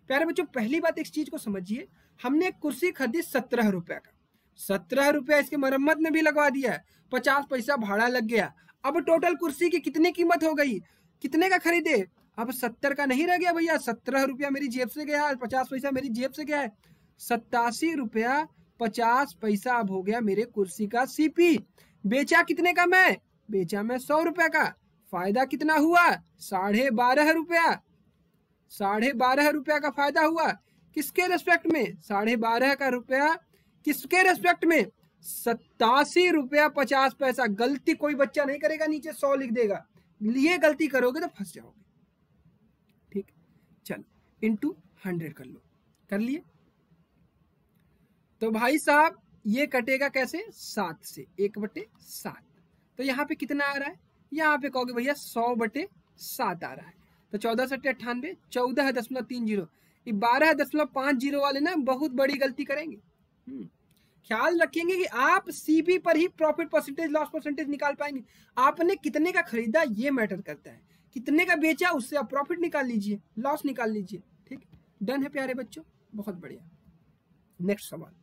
प्यारे बच्चों, पहली बात एक चीज़ को समझिए। हमने कुर्सी खरीदी सत्रह रुपया का। सत्रह रुपया इसके मरम्मत में भी लगवा दिया है। पचास पैसा भाड़ा लग गया। अब टोटल कुर्सी की कितनी कीमत हो गई? कितने का खरीदे? अब सत्तर का नहीं रह गया भैया। सत्रह रुपया मेरी जेब से गया पचास पैसा मेरी जेब से गया है। सत्तासी रुपया पचास पैसा अब हो गया मेरे कुर्सी का सीपी बेचा कितने का मैं? बेचा मैं सौ रुपया का। फ़ायदा कितना हुआ? साढ़े बारह रुपया। साढ़े बारह रुपया का फ़ायदा हुआ। किसके रेस्पेक्ट में? साढ़े बारह का रुपया। किसके रेस्पेक्ट में? सत्तासी रुपया पचास पैसा। गलती कोई बच्चा नहीं करेगा, नीचे सौ लिख देगा। ये गलती करोगे तो फंस जाओगे। ठीक? चलो इंटू हंड्रेड कर लो। कर लिए? तो भाई साहब, ये कटेगा कैसे? सात से। एक बटे सात। तो यहाँ पे कितना आ रहा है? यहाँ पे कहोगे भैया सौ बटे सात आ रहा है। तो चौदह सट्टे अट्ठानवे, चौदह दशमलव तीन ज़ीरो। बारह दशमलव पाँच ज़ीरो वाले ना बहुत बड़ी गलती करेंगे। हम्म। ख्याल रखेंगे कि आप सीपी पर ही प्रॉफिट परसेंटेज लॉस परसेंटेज निकाल पाएँगे। आपने कितने का खरीदा, ये मैटर करता है। कितने का बेचा, उससे आप प्रॉफिट निकाल लीजिए लॉस निकाल लीजिए। ठीक? डन है प्यारे बच्चों? बहुत बढ़िया। नेक्स्ट सवाल।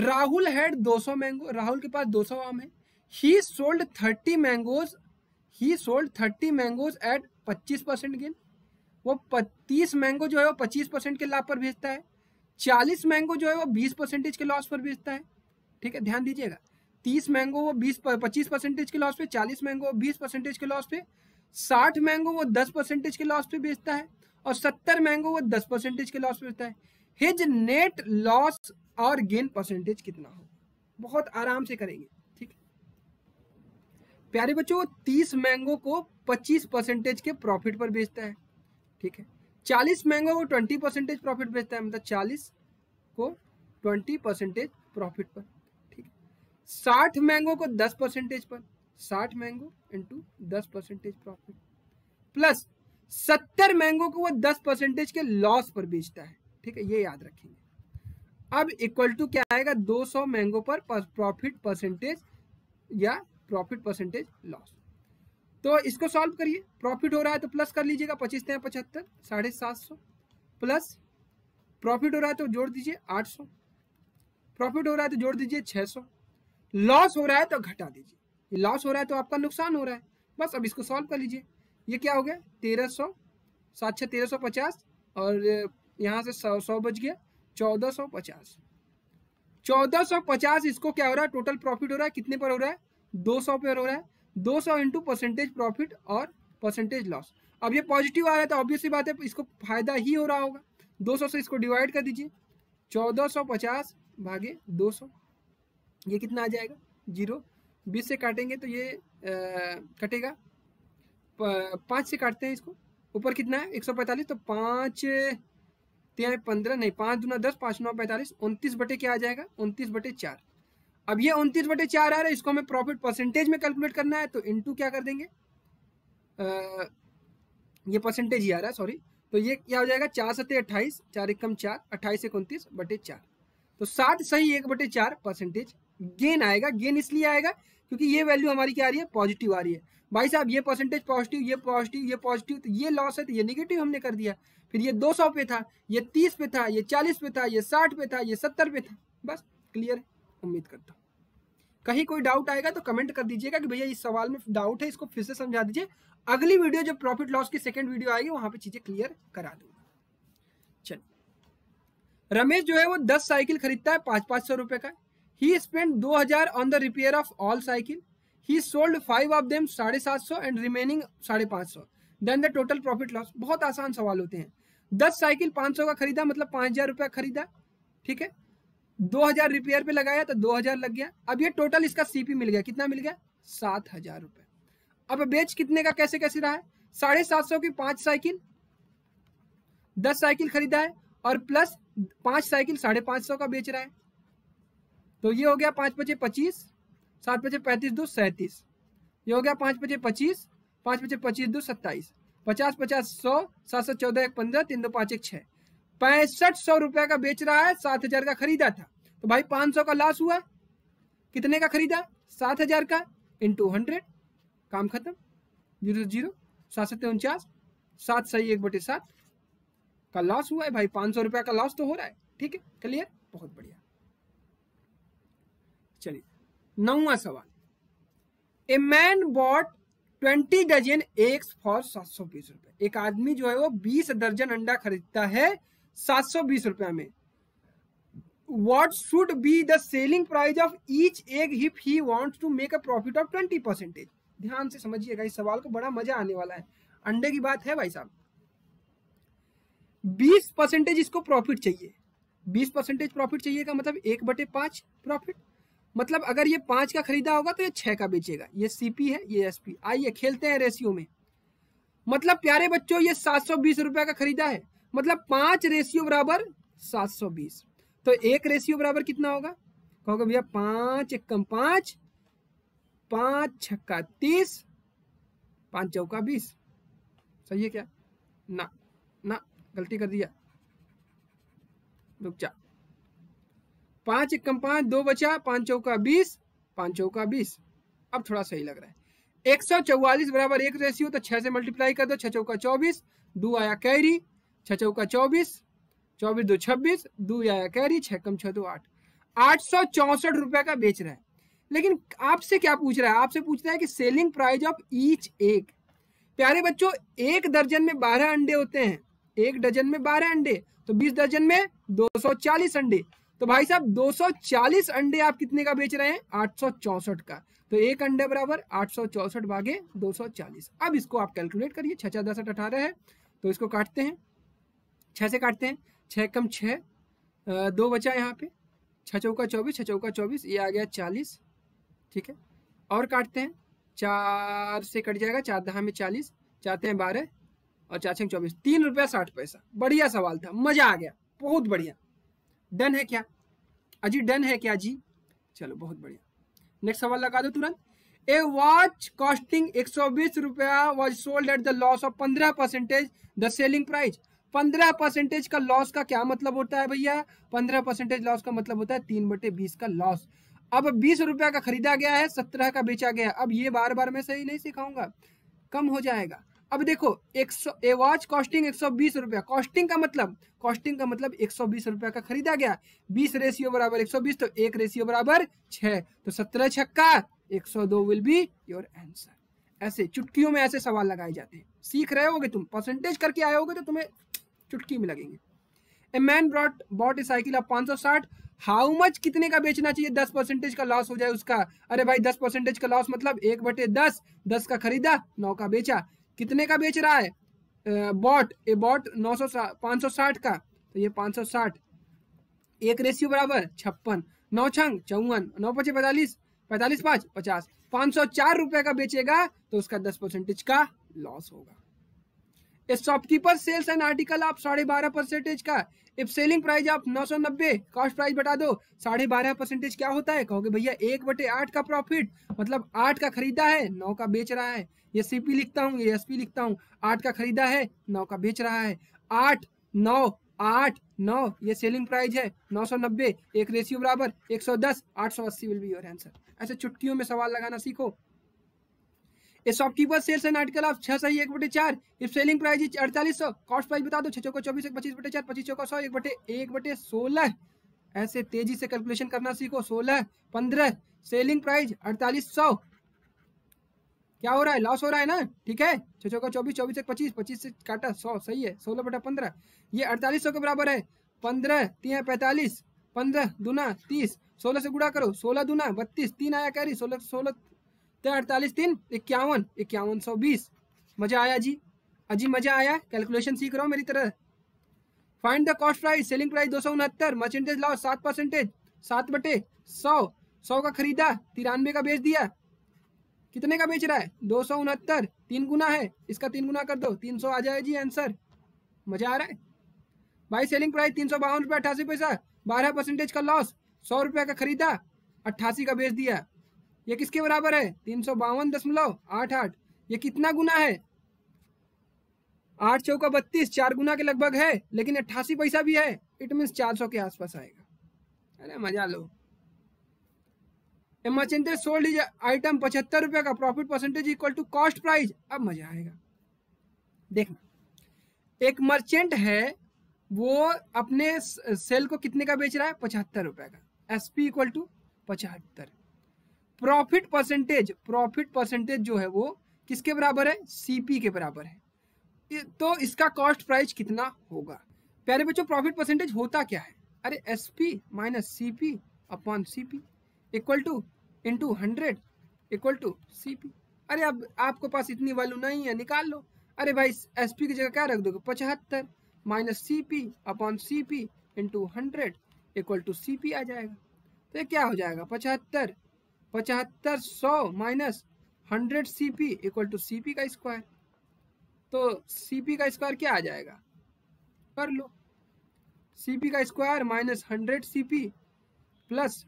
राहुल हैड 200 मैंगो, राहुल के पास 200 आम है। He sold 30 mangoes he sold 30 mangoes at 25 percent gain वो 30 मैंगो जो है, वो 25 परसेंट के लाभ पर भेजता है। चालीस मैंगो जो है, वो बीस परसेंटेज के लॉस पर बेचता है। ठीक है? ध्यान दीजिएगा। तीस मैंगो वो बीस, पच्चीस परसेंटेज के लॉस पे, चालीस मैंगो वो बीस परसेंटेज के लॉस पे, साठ मैंगो वो दस परसेंटेज के लॉस पे बेचता है और सत्तर मैंगो वो दस परसेंटेज के लॉस पे बेचता है। हिज नेट लॉस और गेन परसेंटेज कितना हो बहुत आराम से करेंगे। प्यारे बच्चों, वो तीस मैंगो को पच्चीस परसेंटेज के प्रॉफिट पर बेचता है। ठीक है? चालीस मैंगो को ट्वेंटी परसेंटेज प्रॉफिट बेचता है मतलब चालीस को ट्वेंटी परसेंटेज प्रॉफिट पर। ठीक है? साठ मैंगो को दस परसेंटेज पर। साठ मैंगो इंटू दस परसेंटेज प्रॉफिट प्लस सत्तर मैंगो को वो दस परसेंटेज के लॉस पर बेचता है। ठीक है? ये याद रखेंगे। अब इक्वल टू क्या आएगा? 200 मैंगो पर प्रॉफिट परसेंटेज या प्रॉफिट परसेंटेज लॉस। तो इसको सॉल्व करिए। प्रॉफिट हो रहा है तो प्लस कर लीजिएगा, पच्चीस तेरह पचहत्तर, साढ़े सात सौ। प्लस प्रॉफिट हो रहा है तो जोड़ दीजिए आठ सौ। प्रॉफिट हो रहा है तो जोड़ दीजिए छह सौ। लॉस हो रहा है तो घटा दीजिए। लॉस हो रहा है तो आपका नुकसान हो रहा है। बस अब इसको सॉल्व कर लीजिए। ये क्या हो गया? तेरह सौ, सात छः तेरह सौ पचास और यहाँ से सौ सौ बच गया, चौदह सौ पचास। चौदह सौ पचास इसको क्या हो रहा है? टोटल प्रॉफिट हो रहा है। कितने पर हो रहा है? दो सौ पर हो रहा है। 200 सौ इंटू परसेंटेज प्रॉफिट और परसेंटेज लॉस अब ये पॉजिटिव आ रहा है तो ऑब्वियसली बात है इसको फ़ायदा ही हो रहा होगा। 200 से इसको डिवाइड कर दीजिए। 1450 भागे 200 ये कितना आ जाएगा? ज़ीरो। बीस से काटेंगे तो ये आ, कटेगा। पाँच से काटते हैं इसको। ऊपर कितना है? एक सौ पैंतालीस तो पाँच तेरह पंद्रह नहीं पाँच दुना दस पाँच नौ पैंतालीस उनतीस बटे क्या आ जाएगा? उनतीस बटे चार। अब ये उनतीस बटे चार आ रहा है इसको हमें प्रॉफिट परसेंटेज में कैलकुलेट करना है तो इनटू क्या कर देंगे? आ, ये परसेंटेज ही आ रहा है सॉरी तो ये क्या हो जाएगा? चार सत्य अट्ठाईस चार एक कम चार अट्ठाईस एक उनतीस बटे चार. तो सात सही एक बटे चार परसेंटेज गेन आएगा गेन इसलिए आएगा क्योंकि ये वैल्यू हमारी क्या आ रही है? पॉजिटिव आ रही है. भाई साहब ये परसेंटेज पॉजिटिव ये पॉजिटिव ये पॉजिटिव तो ये लॉस है तो ये निगेटिव हमने कर दिया. फिर ये 200 पे था ये 30 पे था ये 40 पे था ये 60 पे था ये 70 पे था. बस क्लियर है? उम्मीद करता हूँ। कहीं कोई डाउट आएगा तो कमेंट कर दीजिएगा कि भैया इस सवाल में डाउट है, इसको फिर से समझा दीजिए। अगली वीडियो जब प्रॉफिट लॉस की सेकंड वीडियो आएगी, वहाँ पे चीज़ें क्लियर करा दूँगा। चलिए रमेश जो है वो दस साइकिल खरीदता है, पाँच पाँच सौ रुपए का ही। स्पेंड दो हज़ार on the repair of all cycle he sold five of them साढ़े सात सौ एंड रिमेनिंग साढ़े पाँच सौ। Then the total profit loss बहुत आसान सवाल होते हैं। दस साइकिल पाँच सौ का खरीदा मतलब पाँच हज़ार रुपया खरीदा। ठीक है? दो हज़ार रिपेयर पे लगाया तो दो हज़ार लग गया। अब ये टोटल इसका सीपी मिल गया। कितना मिल गया? सात हज़ार रुपए। अब बेच कितने का, कैसे कैसे रहा है? साढ़े सात सौ की पाँच साइकिल, दस साइकिल खरीदा है और प्लस पाँच साइकिल साढ़े पाँच सौ का बेच रहा है। तो ये हो गया पाँच पचे पच्चीस, सात पचे पैंतीस दो सैंतीस। ये हो गया पाँच पचे पच्चीस, पाँच पचे पच्चीस दो सत्ताईस। पचास पचास सौ, सात सौ चौदह एक पंद्रह, तीन दो पाँच एक छह पैंसठ सौ रुपया का बेच रहा है, सात हज़ार का खरीदा था। तो भाई पाँच सौ का लॉस हुआ। कितने का खरीदा? सात हज़ार का। इंटू हंड्रेड काम खत्म। Zero zero. सात सत्तर उनचास। सात सही एक बटे सात। का लॉस हुआ है भाई। पाँच सौ रुपया का लॉस तो हो रहा है। ठीक है? क्लियर बहुत बढ़िया। चलिए। नौवा सवाल। A man bought twenty dozen eggs for सात सौ बीस रुपए एक आदमी जो है वो बीस दर्जन अंडा खरीदता है सात सौ बीस रुपया में। What should be the selling price of each egg if he want to make a profit of twenty percentage ध्यान से समझिएगा, इस सवाल को बड़ा मज़ा आने वाला है। अंडे की बात है भाई साहब। बीस परसेंटेज इसको प्रॉफिट चाहिए। बीस परसेंटेज प्रॉफिट चाहिए का मतलब एक बटे पाँच प्रॉफिट मतलब अगर ये पाँच का खरीदा होगा तो ये छह का बेचेगा। ये सीपी है, ये एसपी आइए, खेलते हैं रेशियो में। मतलब प्यारे बच्चों, ये सात रुपया का खरीदा है। मतलब पाँच रेशियो बराबर सात सौ बीस। तो एक रेशियो बराबर कितना होगा? कहोगे भैया पाँच एक कम पाँच पाँच छक्का तीस, पाँच चौका बीस। सही है क्या? ना ना, गलती कर दिया। रुक जा। पाँच एक कम पाँच, दो बचा, पाँच चौका बीस, पाँच चौका बीस। अब थोड़ा सही लग रहा है। एक सौ चौवालीस बराबर एक रेशियो तो छह से मल्टीप्लाई कर दो, छह चौका चौबीस, दो आया कैरी, छह चौका चौबीस चौबीस दो छब्बीस, दो आया कैरी छह, कम छह दो आठ। आठ सौ चौसठ रुपए का बेच रहा है। लेकिन आपसे क्या पूछ रहा है? आपसे पूछ रहा है कि सेलिंग प्राइस ऑफ़ ईच एक प्यारे बच्चों, एक दर्जन में बारह अंडे होते हैं। एक डजन में बारह अंडे तो बीस दर्जन में दो सौ चालीस अंडे। तो भाई साहब 240 अंडे आप कितने का बेच रहे हैं? आठ का। तो एक अंडे बराबर आठ सौ चौसठ भागे 240 अब इसको आप कैलकुलेट करिए, छह छह दसठ अठारह है तो इसको काटते हैं। छह से काटते हैं। छह कम छः दो बचा यहाँ पे। छः चौका चौबीस छः चौका चौबीस, ये आ गया चालीस, ठीक है? और काटते हैं। चार से कट जाएगा, चार दहा में चालीस, चाहते हैं बारह और चार छः चौबीस। तीन रुपया साठ पैसा। बढ़िया सवाल था, मज़ा आ गया, बहुत बढ़िया। डन है क्या? अजी, डन है क्या जी? चलो, बहुत बढ़िया। नेक्स्ट सवाल लगा दो तुरंत। ए वॉच कॉस्टिंग एक सौ बीस रुपया was sold at the loss of पंद्रह परसेंटेज द सेलिंग प्राइस पंद्रह परसेंटेज का लॉस का क्या मतलब होता है भैया? पंद्रह परसेंटेज लॉस का मतलब होता है तीन बटे बीस का लॉस अब बीस रुपया का खरीदा गया है, सत्रह का बेचा गया अब ये बार बार मैं सही नहीं सिखाऊँगा। कम हो जाएगा। अब देखो, एक सौ, ए वॉच कॉस्टिंग एक सौ बीस रुपया। कॉस्टिंग का मतलब कॉस्टिंग का मतलब एक सौ बीस रुपया का खरीदा गया। बीस रेशियो बराबर एक सौ बीस तो एक रेशियो बराबर छह। तो सत्रह छक्का, एक सौ दो विल बी योर आंसर ऐसे, चुटकियों में ऐसे सवाल लगाए जाते हैं। सीख रहे होगे तुम। परसेंटेज करके आए होगे तो तुम्हें चुटकी में लगेंगे। A man brought bought a cycle of पाँच सौ साठ हाउ मच कितने का बेचना चाहिए? दस परसेंटेज का लॉस हो जाए उसका। अरे भाई, दस परसेंटेज का लॉस मतलब एक बटे दस दस का खरीदा, नौ का बेचा। कितने का बेच रहा है? बॉट ए बॉट नौ सौ पाँच सौ साठ का। तो ये पाँच सौ साठ। एक रेशियो बराबर, छप्पन। नौ छंग, चौवन। नौ पचे पैतालीस पैतालीस पाँच, पचास। पाँच सौ चार रुपए का बेचेगा तो उसका दस परसेंटेज का लॉस होगा। शॉपकीपर सेल्स एन आर्टिकल आप साढ़े बारह परसेंटेज का। इफ़ सेलिंग प्राइस आप नौ सौ नब्बे कॉस्ट प्राइस बता दो। साढ़े बारह परसेंटेज क्या होता है? कहोगे, भैया, एक बटे आठ का प्रॉफिट मतलब आठ का खरीदा है, नौ का बेच रहा है। ये सीपी लिखता हूँ, ये एसपी लिखता हूँ। आठ का खरीदा है, नौ का बेच रहा है। आठ, नौ आठ, नौ, ये सेलिंग प्राइस है, नौ सौ नब्बे, एक रेशियो बराबर, एक सौ दस, आठ सौ अस्सी विल बी योर आंसर ऐसे चुटकियों में सवाल लगाना सीखो। A shopkeeper sells an article of छह सही, एक बटे चार। इफ़ सेलिंग प्राइस अड़तालीस सौ कॉस्ट प्राइस बता दो, छह चौको चौबीस, एक पच्चीस बटे चार, पच्चीस चौको सौ, एक बटे एक बटे सोलह। ऐसे तेज़ी से कैलकुलेशन करना सीखो, सोलह, पंद्रह। सेलिंग प्राइस अड़तालीस सौ। क्या हो रहा है? लॉस हो रहा है ना? ठीक है? छह चौका चौबीस चौबीस, एक पच्चीस पच्चीस से काटा, सौ, सही है। सोलह बटा पंद्रह। ये अड़तालीस सौ के बराबर है। पंद्रह, तीन पैंतालीस। पंद्रह, दूना, तीस। सोलह से गुड़ा करो। सोलह दूना, बत्तीस। तीन आया कैरी सोलह सोलह तो अड़तालीस तीन इक्यावन इक्यावन सौ बीस। मज़ा आया जी। अजी मज़ा आया। कैलकुलेशन सीख रहा हूँ मेरी तरह। Find the cost price selling price दो सौ उनहत्तर मर्चेंटेज लॉस सात परसेंटेज सात बटे सौ सौ का खरीदा, तिरानवे का बेच दिया। कितने का बेच रहा है? दो सौ उनहत्तर, तीन गुना है। इसका तीन गुना कर दो, तीन सौ आ जाए जी आंसर मज़ा आ रहा है? भाई सेलिंग प्राइस तीन सौ बावन रुपये अट्ठासी पैसा, बारह परसेंटेज का लॉस सौ रुपये का खरीदा, अट्ठासी का बेच दिया। ये किसके बराबर है? तीन सौ बावन दशमलव आठ आठ। ये कितना गुना है? आठ चौका बत्तीस, चार गुना के लगभग है, लेकिन अट्ठासी पैसा भी है। इट मीन चार सौ के आसपास आएगा। अरे मज़ा लो। मर्चेंटेज सोल्ड इज़ आइटम पचहत्तर रुपए का। Profit percentage equal to cost price अब मज़ा आएगा। देखना। एक मर्चेंट है, वो अपने सेल को कितने का बेच रहा है? पचहत्तर रुपए का। एस पी इक्वल टू पचहत्तर। प्रॉफिट परसेंटेज प्रॉफिट परसेंटेज जो है वो किसके बराबर है? सीपी के बराबर है। तो इसका कॉस्ट प्राइस कितना होगा? प्यारे बच्चों प्रॉफिट परसेंटेज होता क्या है? अरे S P minus C P upon C P equal to into hundred equal to C P अरे अब आपको पास इतनी वैल्यू नहीं है, निकाल लो। अरे भाई एस पी की जगह क्या रख दोगे? पचहत्तर minus C P upon C P into hundred equal to C P आ जाएगा। तो ये क्या हो जाएगा? पचहत्तर पचहत्तर सौ minus hundred C P equal to C P का स्क्वायर तो सी पी का स्क्वायर क्या आ जाएगा? कर लो। सी पी का square minus hundred C P plus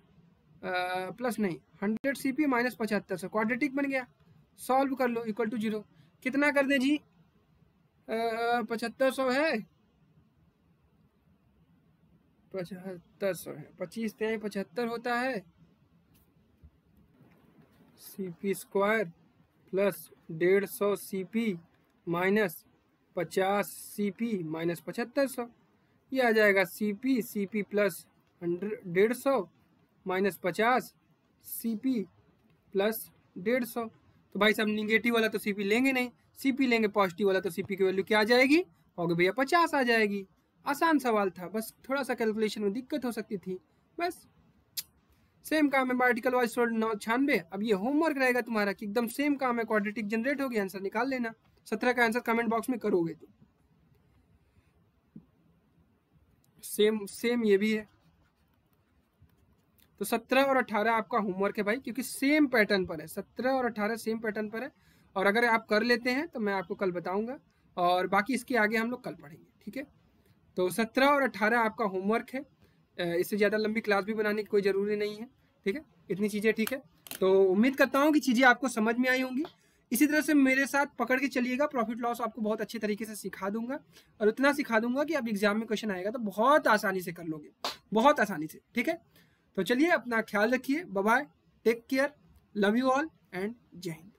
plus नहीं, हंड्रेड सी पी माइनस पचहत्तर सौ। क्वाड्रेटिक बन गया। सॉल्व कर लो इक्वल टू ज़ीरो कितना कर दें जी? पचहत्तर सौ है। पचहत्तर सौ है। पच्चीस तेईस पचहत्तर होता है। सी पी स्क्वायर प्लस डेढ़ सौ सी पी माइनस पचास सी पी माइनस पचहत्तर सौ। ये आ जाएगा C P C P plus hundred डेढ़ सौ माइनस पचास सी पी प्लस डेढ़ सौ तो भाई साहब निगेटिव वाला तो सी पी लेंगे नहीं सी पी लेंगे पॉजिटिव वाला तो सी पी की वैल्यू क्या आ जाएगी? होगी भैया, पचास आ जाएगी। आसान सवाल था, बस थोड़ा सा कैलकुलेशन में दिक्कत हो सकती थी, बस। सेम काम है आर्टिकल वाइज नौ छियानवे। अब ये होमवर्क रहेगा तुम्हारा कि एकदम सेम काम है क्वाड्रेटिक जनरेट होगी आंसर निकाल लेना। सत्रह का आंसर कमेंट बॉक्स में करोगे तो। सेम सेम ये भी है। तो सत्रह और अठारह आपका होमवर्क है भाई, क्योंकि सेम पैटर्न पर है। सत्रह और अठारह सेम पैटर्न पर है। और अगर आप कर लेते हैं तो मैं आपको कल बताऊँगा। और बाकी इसके आगे हम लोग कल पढ़ेंगे, ठीक है? तो सत्रह और अठारह आपका होमवर्क है। इससे ज़्यादा लंबी क्लास भी बनाने की कोई ज़रूरी नहीं है, ठीक है? इतनी चीज़ें, ठीक है? तो उम्मीद करता हूँ कि चीज़ें आपको समझ में आई होंगी। इसी तरह से मेरे साथ पकड़ के चलिएगा प्रॉफिट लॉस आपको बहुत अच्छे तरीके से सिखा दूँगा और इतना सिखा दूँगा कि अब एग्ज़ाम में क्वेश्चन आएगा तो बहुत आसानी से कर लोगे, बहुत आसानी से, ठीक है? तो चलिए अपना ख्याल रखिए bye take care love you all and Jai Hind.